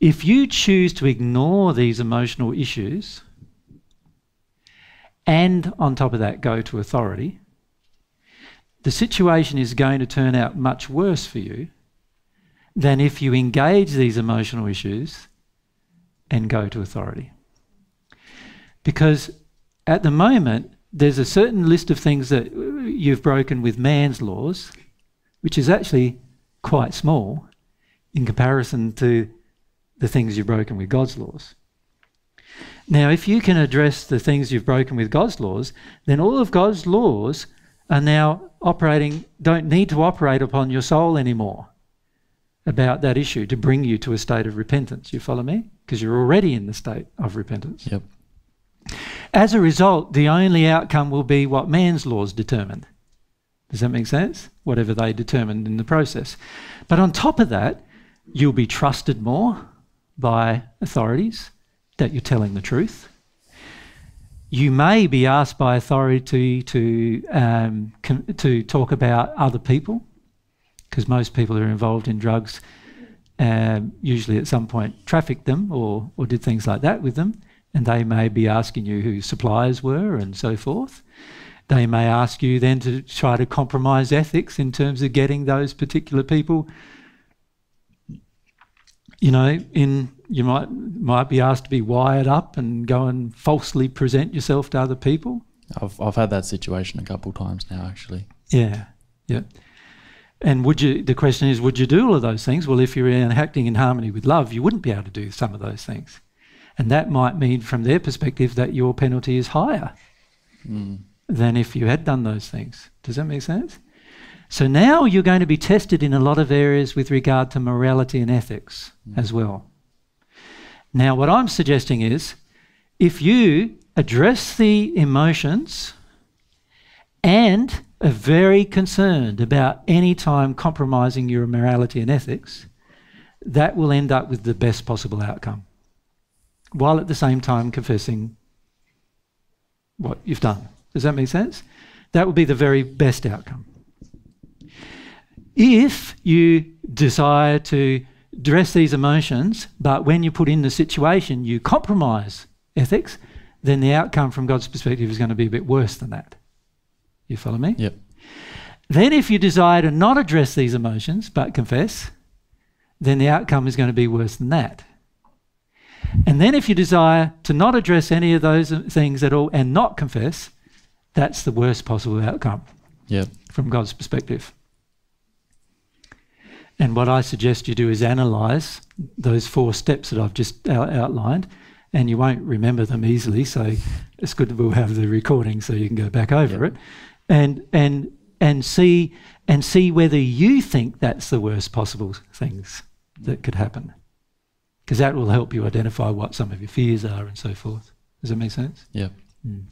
if you choose to ignore these emotional issues and on top of that go to authority, the situation is going to turn out much worse for you than if you engage these emotional issues and go to authority. Because at the moment, there's a certain list of things that you've broken with man's laws, which is actually quite small in comparison to the things you've broken with God's laws. Now, if you can address the things you've broken with God's laws, then all of God's laws are now operating, don't need to operate upon your soul anymore about that issue to bring you to a state of repentance. You follow me? Because you're already in the state of repentance. Yep. As a result, the only outcome will be what man's laws determine. Does that make sense? Whatever they determined in the process. But on top of that, you'll be trusted more by authorities that you're telling the truth. You may be asked by authority to, um, to talk about other people, because most people who are involved in drugs um, usually at some point trafficked them or, or did things like that with them and they may be asking you who suppliers were and so forth. They may ask you then to try to compromise ethics in terms of getting those particular people. You know, in you might might be asked to be wired up and go and falsely present yourself to other people. I've I've had that situation a couple times now actually. Yeah, yeah. And would you? The question is, would you do all of those things? Well, if you're acting in harmony with love, you wouldn't be able to do some of those things, and that might mean, from their perspective, that your penalty is higher hmm. than if you had done those things. Does that make sense? So now you're going to be tested in a lot of areas with regard to morality and ethics hmm. as well. Now, what I'm suggesting is, if you address the emotions and are very concerned about any time compromising your morality and ethics, that will end up with the best possible outcome, while at the same time confessing what you've done. Does that make sense? That would be the very best outcome. If you desire to address these emotions, but when you put in the situation you compromise ethics, then the outcome from God's perspective is going to be a bit worse than that. You follow me? Yep. Then, if you desire to not address these emotions but confess, then the outcome is going to be worse than that. And then, if you desire to not address any of those things at all and not confess, that's the worst possible outcome Yep. from God's perspective. And what I suggest you do is analyze those four steps that I've just out- outlined, and you won't remember them easily. So it's good that we'll have the recording so you can go back over Yep. it, and and and see and see whether you think that's the worst possible things that could happen, because that will help you identify what some of your fears are and so forth. Does that make sense? Yep. Mm.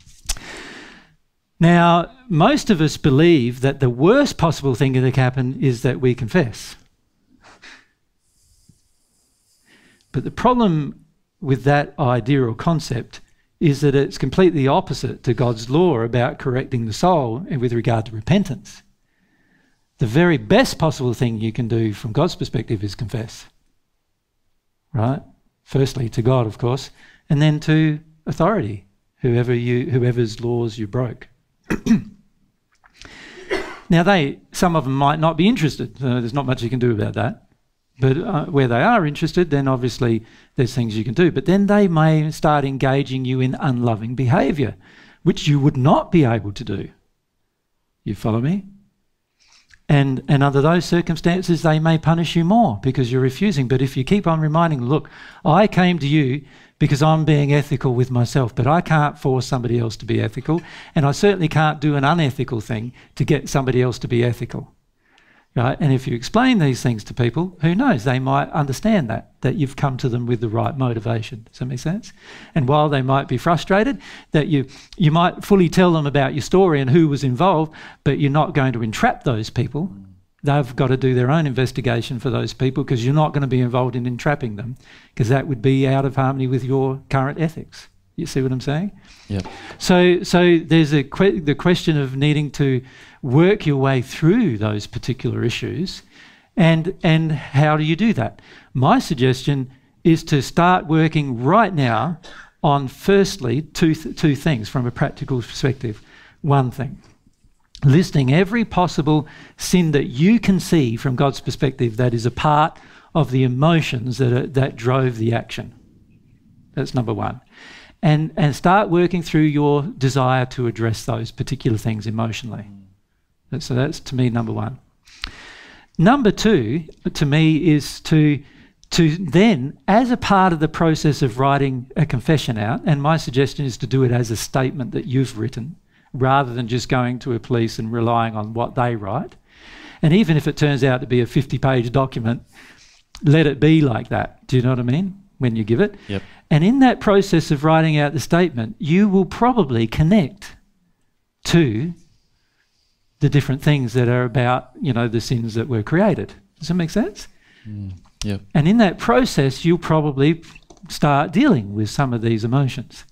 Now, most of us believe that the worst possible thing that can happen is that we confess. But the problem with that idea or concept is that it's completely opposite to God's law about correcting the soul and with regard to repentance. The very best possible thing you can do from God's perspective is confess. Right? Firstly to God, of course, and then to authority, whoever you whoever's laws you broke. now they some of them might not be interested. There's not much you can do about that. But uh, where they are interested, then obviously there's things you can do. But then they may start engaging you in unloving behaviour, which you would not be able to do. You follow me? And, and under those circumstances, they may punish you more because you're refusing. But if you keep on reminding, look, I came to you because I'm being ethical with myself, but I can't force somebody else to be ethical. And I certainly can't do an unethical thing to get somebody else to be ethical. Right? And if you explain these things to people, who knows, they might understand that, that you've come to them with the right motivation. Does that make sense? And while they might be frustrated, that you, you might fully tell them about your story and who was involved, but you're not going to entrap those people. They've got to do their own investigation for those people because you're not going to be involved in entrapping them because that would be out of harmony with your current ethics. You see what I'm saying? Yep. So, so there's a que- the question of needing to work your way through those particular issues, and and how do you do that? My suggestion is to start working right now on firstly two th- two things from a practical perspective. One thing, listing every possible sin that you can see from God's perspective that is a part of the emotions that are, that drove the action. That's number one and, and start working through your desire to address those particular things emotionally. Mm. So that's to me number one. Number two, to me, is to to then, as a part of the process of writing a confession out, and my suggestion is to do it as a statement that you've written, rather than just going to a police and relying on what they write. And even if it turns out to be a 50 page document, let it be like that. Do you know what I mean? When you give it. Yep. And in that process of writing out the statement, you will probably connect to the different things that are about, you know, the sins that were created. Does that make sense? Mm, yep. And in that process, you'll probably start dealing with some of these emotions.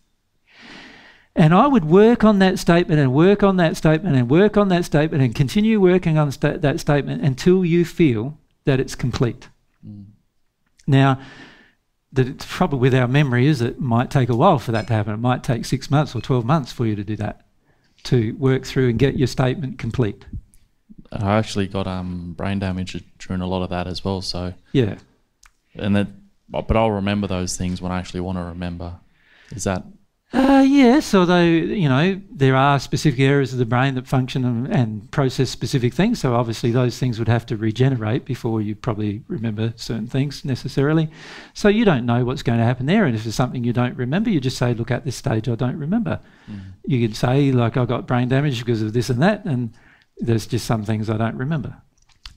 And I would work on that statement and work on that statement and work on that statement and continue working on sta- that statement until you feel that it's complete. Mm. Now, the trouble with our memory is it might take a while for that to happen. It might take six months or 12 months for you to do that, to work through and get your statement complete. I actually got um brain damage during a lot of that as well. So Yeah. and that, but I'll remember those things when I actually want to remember. Is that Uh, yes, although, you know, there are specific areas of the brain that function and, and process specific things. So obviously, those things would have to regenerate before you probably remember certain things necessarily. So you don't know what's going to happen there. And if there's something you don't remember, you just say, look, at this stage, I don't remember. You could say, like, I got brain damage because of this and that. And there's just some things I don't remember.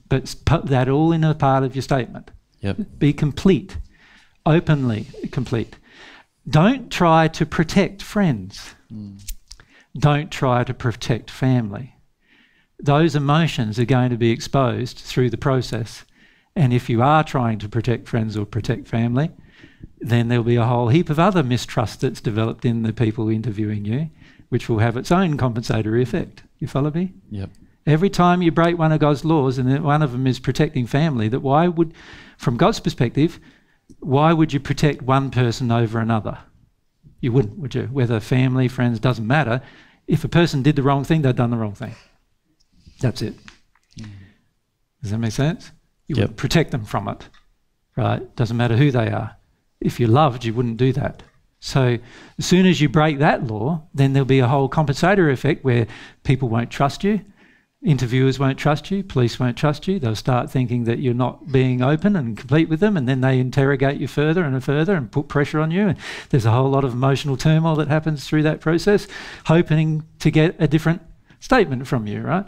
But put that all in a part of your statement yep? be complete, openly complete. Don't try to protect friends. Hmm. Don't try to protect family. Those emotions are going to be exposed through the process. And if you are trying to protect friends or protect family, then there'll be a whole heap of other mistrust that's developed in the people interviewing you, which will have its own compensatory effect. You follow me? Yep. Every time you break one of God's laws, and one of them is protecting family, that why would, from God's perspective, why would you protect one person over another? You wouldn't, would you? Whether family, friends, doesn't matter. If a person did the wrong thing, they've done the wrong thing. That's it. Does that make sense? You Yep. would protect them from it, right? Doesn't matter who they are. If you loved, you wouldn't do that. So as soon as you break that law, then there'll be a whole compensatory effect where people won't trust you, interviewers won't trust you, police won't trust you. They'll start thinking that you're not being open and complete with them, and then they interrogate you further and further and put pressure on you. And there's a whole lot of emotional turmoil that happens through that process, hoping to get a different statement from you, right?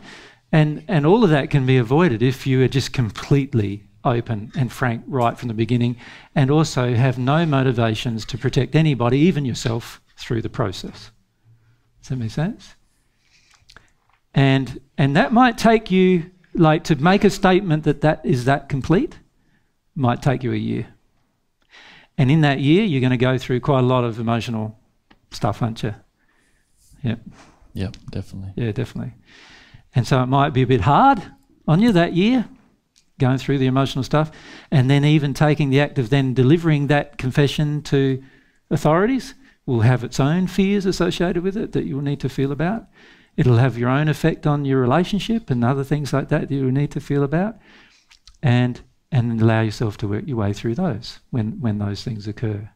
And and all of that can be avoided if you are just completely open and frank right from the beginning, and also have no motivations to protect anybody, even yourself, through the process. Does that make sense? And and that might take you like to make a statement that that is that complete might take you a year. And in that year, you're going to go through quite a lot of emotional stuff, aren't you? Yeah, Yep, definitely. yeah, definitely. And so it might be a bit hard on you that year, going through the emotional stuff, and then even taking the act of then delivering that confession to authorities will have its own fears associated with it that you will need to feel about. It'll have your own effect on your relationship and other things like that that you need to feel about, and and allow yourself to work your way through those when when those things occur.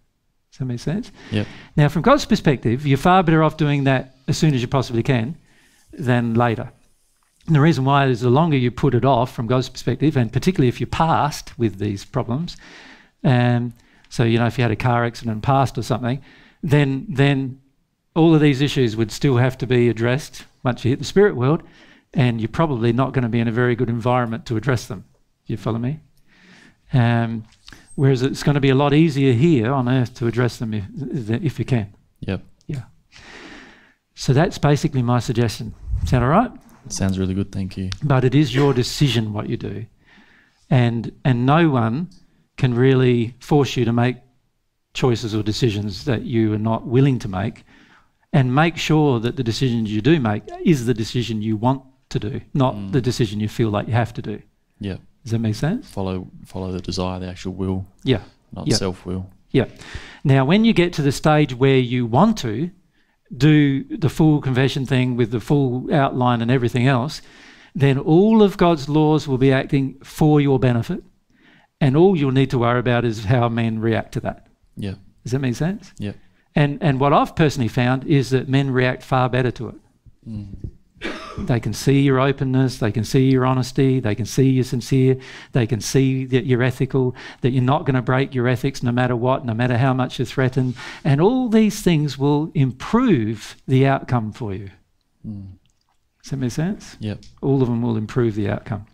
Does that make sense? Yep. Now, from God's perspective, you're far better off doing that as soon as you possibly can than later. And the reason why is the longer you put it off from God's perspective, and particularly if you're past with these problems, um, so you know if you had a car accident and passed or something, then then all of these issues would still have to be addressed once you hit the spirit world, and you're probably not going to be in a very good environment to address them. Do You follow me? Um, whereas it's going to be a lot easier here on earth to address them if, if you can. Yep. Yeah. So that's basically my suggestion. Sound all right? Sounds really good. Thank you. But it is your decision what you do, and and no one can really force you to make choices or decisions that you are not willing to make, and make sure that the decisions you do make is the decision you want to do, not Mm. the decision you feel like you have to do. Yeah. Does that make sense? Follow follow the desire, the actual will, Yeah. not Yep. self will. Yeah. Now, when you get to the stage where you want to do the full confession thing with the full outline and everything else, then all of God's laws will be acting for your benefit. And all you'll need to worry about is how men react to that. Yeah. Does that make sense? Yep. And, and what I've personally found is that men react far better to it. Mm. They can see your openness, they can see your honesty, they can see you're sincere, they can see that you're ethical, that you're not going to break your ethics no matter what, no matter how much you're threatened. And all these things will improve the outcome for you. Mm. Does that make sense? Yep. All of them will improve the outcome.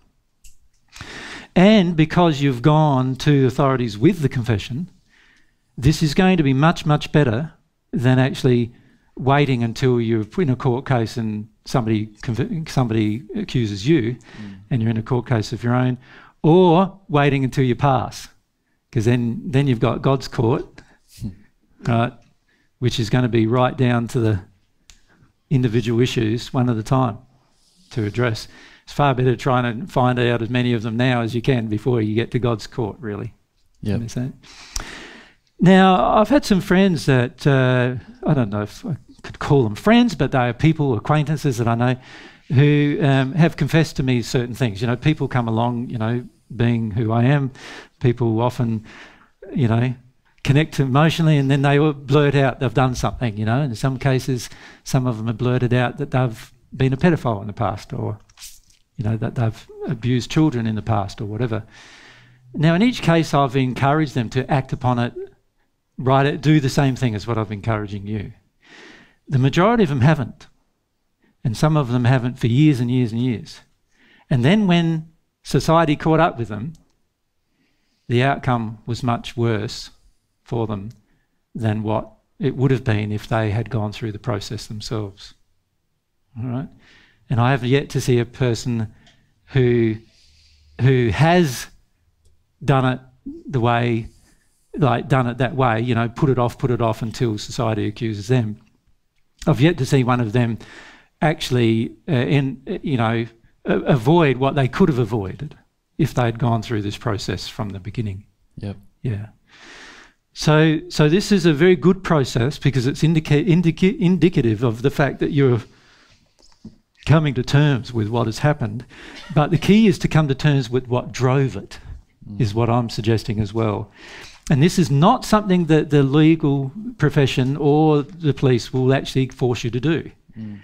And because you've gone to authorities with the confession, this is going to be much, much better than actually waiting until you're in a court case and somebody somebody accuses you Mm. and you're in a court case of your own, or waiting until you pass, because then then you've got God's court, right, which is going to be right down to the individual issues one at a time to address. It's far better trying to find out as many of them now as you can before you get to God's court, really. Yep. Does that make sense? Now, I've had some friends that uh, I don't know if I could call them friends, but they are people, acquaintances that I know, who um, have confessed to me certain things. You know, people come along, you know, being who I am, people often, you know, connect emotionally and then they blurt out they've done something, you know. In some cases, some of them have blurted out that they've been a pedophile in the past or, you know, that they've abused children in the past or whatever. Now, in each case, I've encouraged them to act upon it, write it, do the same thing as what I'm encouraging you. The majority of them haven't. And some of them haven't for years and years and years. And then when society caught up with them, the outcome was much worse for them than what it would have been if they had gone through the process themselves. All right? And I have yet to see a person who who has done it the way like done it that way, you know, put it off, put it off until society accuses them. I've yet to see one of them actually, uh, in uh, you know, avoid what they could have avoided if they'd gone through this process from the beginning. Yep. Yeah. So, so this is a very good process because it's indica- indica- indicative of the fact that you're coming to terms with what has happened. But the key is to come to terms with what drove it, is what I'm suggesting as well. And this is not something that the legal profession or the police will actually force you to do, mm.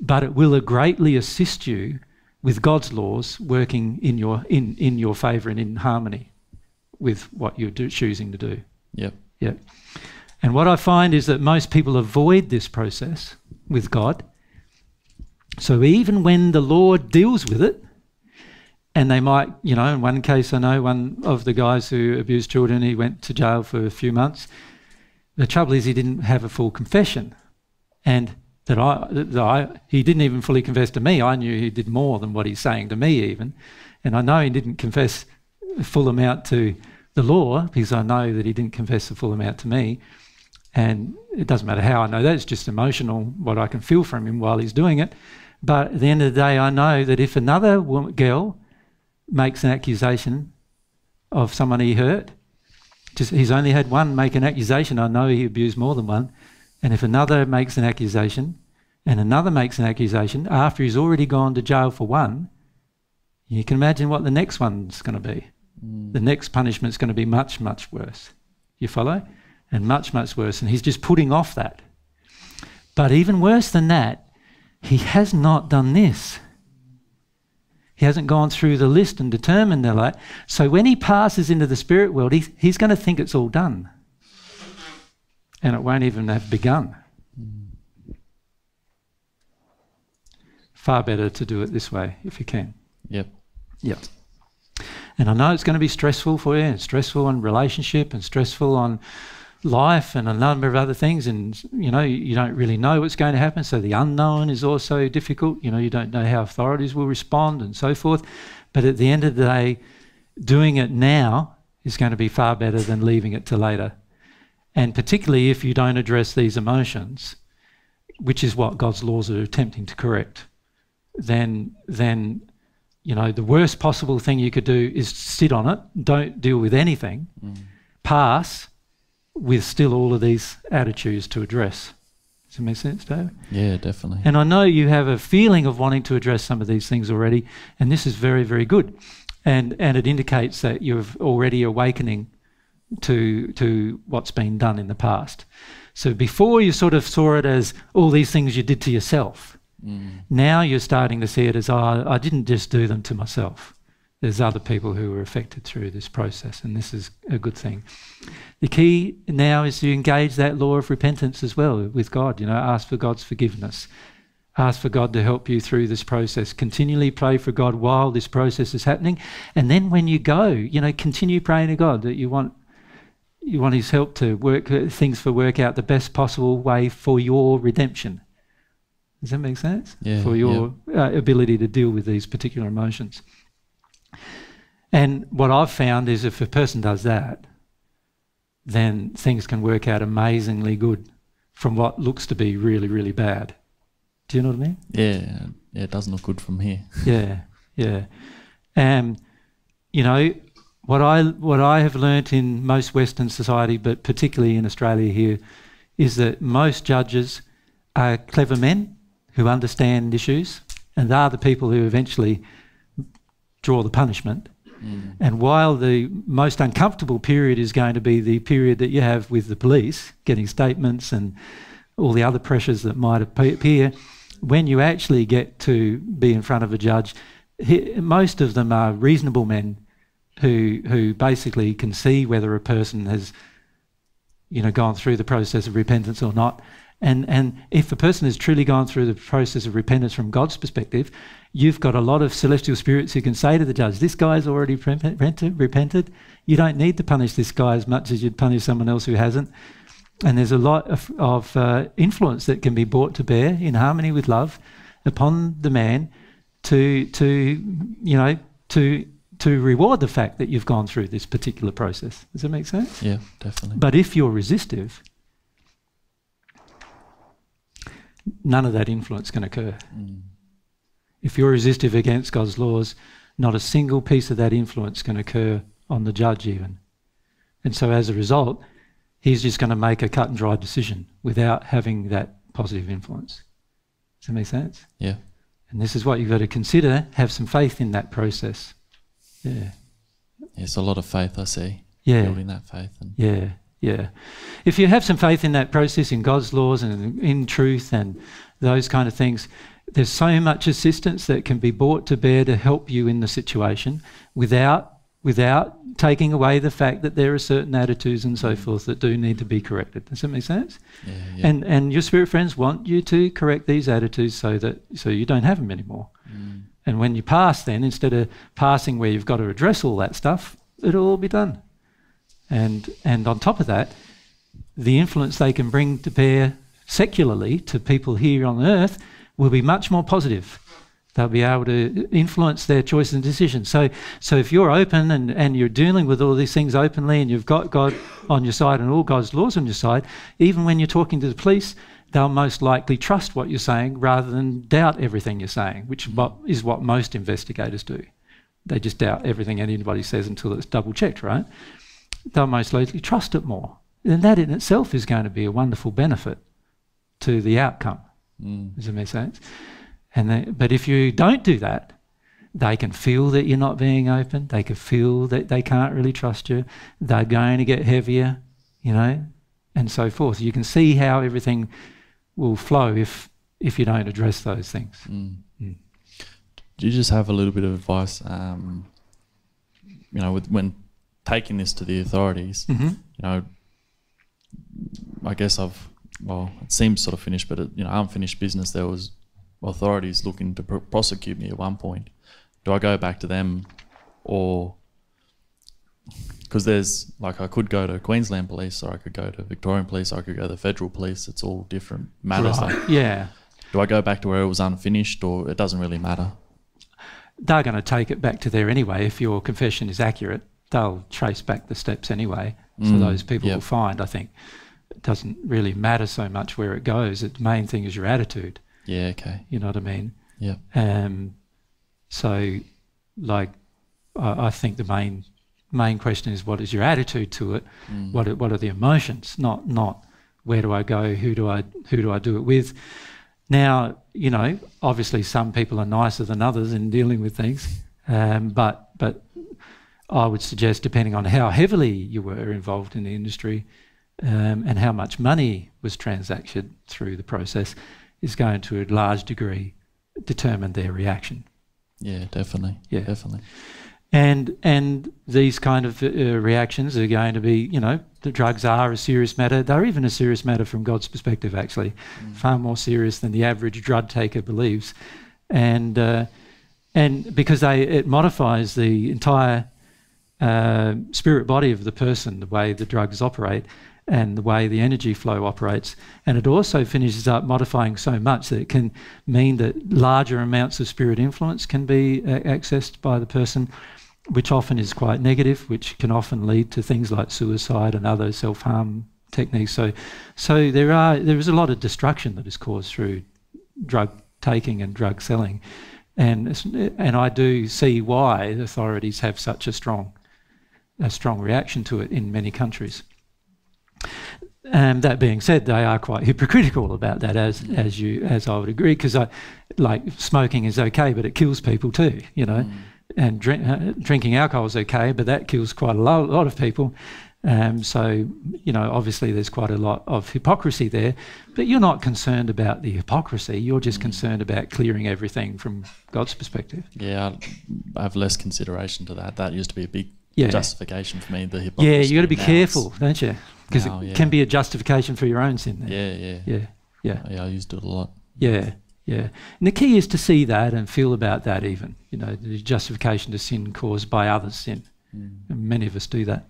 but it will greatly assist you with God's laws working in your in, in your favour and in harmony with what you're do, choosing to do. Yep. Yeah. And what I find is that most people avoid this process with God. So even when the Lord deals with it, and they might, you know, in one case I know one of the guys who abused children, he went to jail for a few months. The trouble is he didn't have a full confession. And that I, that I he didn't even fully confess to me. I knew he did more than what he's saying to me even. And I know he didn't confess a full amount to the law because I know that he didn't confess the full amount to me. And it doesn't matter how I know that, it's just emotional, what I can feel from him while he's doing it. But at the end of the day, I know that if another girl makes an accusation of someone he hurt, just, he's only had one make an accusation, I know he abused more than one. And if another makes an accusation, and another makes an accusation after he's already gone to jail for one, you can imagine what the next one's going to be. Mm. The next punishment's going to be much, much worse. You follow? And much, much worse. And he's just putting off that. But even worse than that, he has not done this. He hasn't gone through the list and determined the like. So when he passes into the spirit world, he, he's going to think it's all done. And it won't even have begun. Far better to do it this way if you can. Yep. Yep. And I know it's going to be stressful for you, and stressful on relationship, and stressful on life, and a number of other things. And you know, you don't really know what's going to happen. So the unknown is also difficult. You know, you don't know how authorities will respond, and so forth. But at the end of the day, doing it now is going to be far better than leaving it to later. And particularly if you don't address these emotions, which is what God's laws are attempting to correct, then then you know the worst possible thing you could do is sit on it, don't deal with anything, mm. pass with still all of these attitudes to address. Does that make sense, Dave? Yeah, definitely. And I know you have a feeling of wanting to address some of these things already, and this is very, very good. And and it indicates that you're already awakening to to what's been done in the past. So before you sort of saw it as all these things you did to yourself. Mm. Now you're starting to see it as oh, I didn't just do them to myself. There's other people who were affected through this process, and this is a good thing. The key now is to engage that law of repentance as well with God. You know, ask for God's forgiveness. Ask for God to help you through this process. Continually pray for God while this process is happening. And then when you go, you know, continue praying to God that you want you want his help to work things for work out the best possible way for your redemption. Does that make sense? Yeah, For your uh, ability to deal with these particular emotions. And what I've found is if a person does that, then things can work out amazingly good from what looks to be really, really bad. Do you know what I mean? Yeah, yeah, it doesn't look good from here. Yeah, yeah. And you know what I what I have learnt in most Western society, but particularly in Australia here, is that most judges are clever men who understand issues, and they are the people who eventually draw the punishment. And while the most uncomfortable period is going to be the period that you have with the police, getting statements and all the other pressures that might appear, when you actually get to be in front of a judge, he, most of them are reasonable men who who basically can see whether a person has, you know, gone through the process of repentance or not. And and if a person has truly gone through the process of repentance from God's perspective, you've got a lot of celestial spirits who can say to the judge, "This guy's already repented. repented. You don't need to punish this guy as much as you'd punish someone else who hasn't." And there's a lot of, of uh, influence that can be brought to bear in harmony with love upon the man to to you know to to reward the fact that you've gone through this particular process. Does that make sense? Yeah, definitely. But if you're resistive, none of that influence can occur. Mm. If you're resistive against God's laws, not a single piece of that influence can occur on the judge, even. And so, as a result, he's just going to make a cut and dry decision without having that positive influence. Does that make sense? yeah, And this is what you've got to consider. Have some faith in that process. Yeah. It's a lot of faith I see. Yeah. Building that faith and Yeah, yeah. If you have some faith in that process, in God's laws and in truth and those kind of things, there's so much assistance that can be brought to bear to help you in the situation without without taking away the fact that there are certain attitudes and so forth that do need to be corrected. Does that make sense? yeah, yeah. And and your spirit friends want you to correct these attitudes so that so you don't have them anymore. Mm. And when you pass, then instead of passing where you've got to address all that stuff, it'll all be done. And and on top of that, the influence they can bring to bear secularly to people here on earth will be much more positive. They'll be able to influence their choices and decisions. So, so if you're open and, and you're dealing with all these things openly and you've got God on your side and all God's laws on your side, even when you're talking to the police, they'll most likely trust what you're saying rather than doubt everything you're saying, which is what most investigators do. They just doubt everything anybody says until it's double checked, right? They'll most likely trust it more. And that in itself is going to be a wonderful benefit to the outcome. Mm. Does that make sense? And they, but if you don't do that, they can feel that you're not being open. They can feel that they can't really trust you. They're going to get heavier, you know, and so forth. You can see how everything will flow if if you don't address those things. Mm. Mm. Do you just have a little bit of advice, um, you know, with, when taking this to the authorities? Mm-hmm. You know, I guess I've well, it seems sort of finished, but it, you know, unfinished business. There was authorities looking to pr- prosecute me at one point. Do I go back to them, or because there's like I could go to Queensland Police, or I could go to Victorian Police, or I could go to the Federal Police. It's all different matters. Right. Like, Yeah. do I go back to where it was unfinished, or it doesn't really matter? They're going to take it back to there anyway. If your confession is accurate, they'll trace back the steps anyway. So Mm, those people yep. will find, I think, it doesn't really matter so much where it goes. The main thing is your attitude. Yeah. Okay. You know what I mean? Yeah. Um, so, like, I, I think the main main question is what is your attitude to it? Mm. What are, what are the emotions? Not not where do I go? Who do I who do I do it with? Now, you know, obviously some people are nicer than others in dealing with things, um, but but I would suggest, depending on how heavily you were involved in the industry um, and how much money was transacted through the process, is going to a large degree determine their reaction. Yeah. Definitely. Yeah. Definitely. And and these kind of uh, reactions are going to be, you know, the drugs are a serious matter. They're even a serious matter from God's perspective, actually, far more serious than the average drug taker believes, and uh, and because they it modifies the entire uh, spirit body of the person, the way the drugs operate, and the way the energy flow operates. And it also finishes up modifying so much that it can mean that larger amounts of spirit influence can be uh, accessed by the person, which often is quite negative, which can often lead to things like suicide and other self harm techniques. So, so there are there is a lot of destruction that is caused through drug taking and drug selling. And, and I do see why authorities have such a strong, a strong reaction to it in many countries. And that being said, they are quite hypocritical about that, as as you as I would agree, because I like smoking is okay, but it kills people too, you know, and drink, uh, drinking alcohol is okay, but that kills quite a lot, lot of people. Um, so you know, obviously, there's quite a lot of hypocrisy there, but you're not concerned about the hypocrisy. You're just concerned about clearing everything from God's perspective. Yeah. I have less consideration to that. That used to be a big Yeah. justification for me. The hypocrisy. Yeah, you got to be careful, don't you? Because it yeah. can be a justification for your own sin. There. Yeah. Yeah. yeah, yeah. Yeah. I used it a lot. Yeah, yeah. And the key is to see that and feel about that, even. You know, the justification to sin caused by others' sin. Mm. And many of us do that.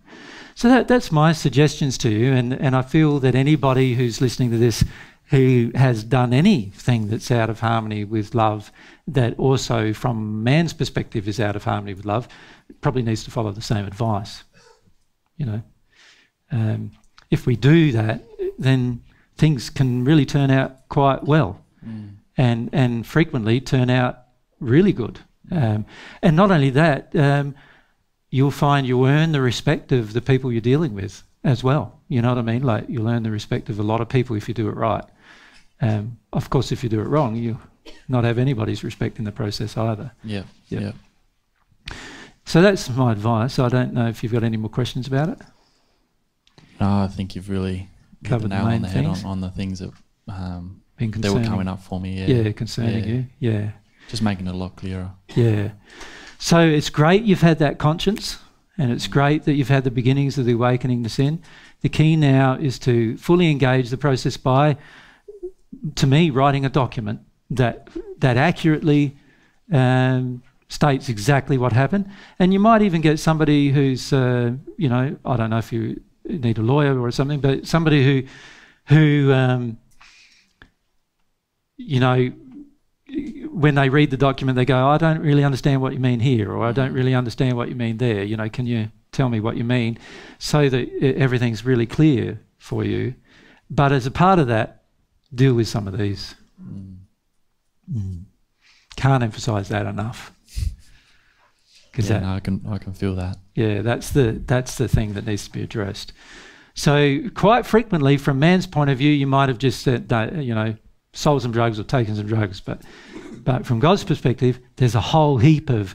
So that, that's my suggestions to you. And, and I feel that anybody who's listening to this who has done anything that's out of harmony with love, that also from man's perspective is out of harmony with love, probably needs to follow the same advice. You know, um, if we do that, then things can really turn out quite well and and frequently turn out really good. Um, and not only that, um, you'll find you earn the respect of the people you're dealing with as well. You know what I mean? Like you'll earn the respect of a lot of people if you do it right. Um, of course, if you do it wrong, you not have anybody's respect in the process either. Yeah. Yeah. Yeah. So that's my advice. I don't know if you've got any more questions about it. No, I think you've really Covered the the nail main on the head on, things. on the things that um, Been they were coming up for me. Yeah. Yeah, concerning Yeah. you. Yeah. Just making it a lot clearer. Yeah. So it's great you've had that conscience, and it's great that you've had the beginnings of the awakening to sin. The key now is to fully engage the process by, to me, writing a document that that accurately um, states exactly what happened. And you might even get somebody who's, uh, you know, I don't know if you need a lawyer or something, but somebody who, who, um, you know, when they read the document, they go, I don't really understand what you mean here, or I don't really understand what you mean there. You know, can you tell me what you mean? So that everything's really clear for you. But as a part of that, deal with some of these. Mm. Can't emphasize that enough. Because Yeah, that, no, I can I can feel that. yeah, that's the that's the thing that needs to be addressed. So quite frequently, from man's point of view, you might have just said, you know, sold some drugs or taken some drugs, but but from God's perspective, there's a whole heap of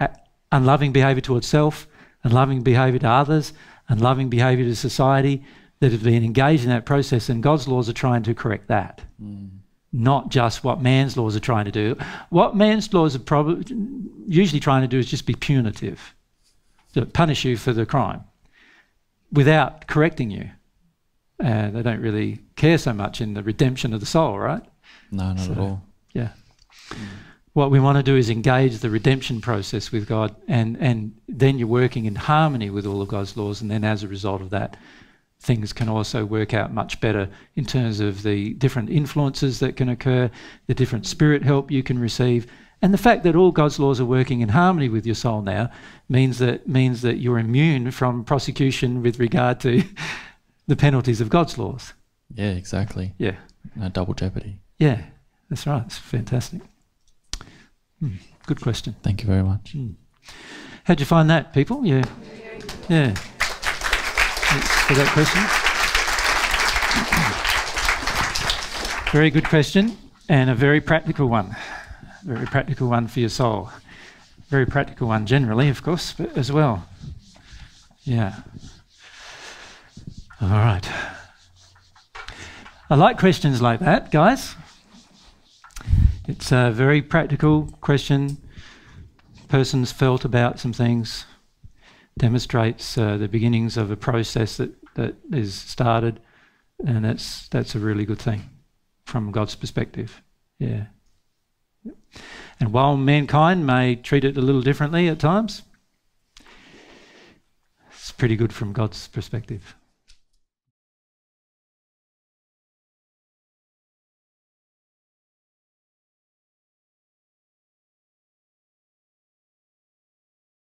uh, unloving behaviour towards self, unloving behaviour to others, unloving behaviour to society that have been engaged in that process, and God's laws are trying to correct that not just what man's laws are trying to do. What man's laws are probably usually trying to do is just be punitive, to punish you for the crime, without correcting you. Uh, they don't really care so much in the redemption of the soul, right? No, not at all. Yeah. What we want to do is engage the redemption process with God, and, and then you're working in harmony with all of God's laws, and then as a result of that, things can also work out much better in terms of the different influences that can occur, the different spirit help you can receive, and the fact that all God's laws are working in harmony with your soul now means that means that you're immune from prosecution with regard to the penalties of God's laws. Yeah, exactly. Yeah. No double jeopardy. Yeah, that's right. It's fantastic. Hmm, Good question. Thank you very much. How'd you find that, people? Yeah. Yeah. For that question. Very good question, and a very practical one. Very practical one for your soul. Very practical one generally, of course, but as well. Yeah. All right. I like questions like that, guys. It's a very practical question. Person's felt about some things, demonstrates uh, the beginnings of a process that, that is started, and that's that's a really good thing from God's perspective. Yeah. And while mankind may treat it a little differently at times, it's pretty good from God's perspective.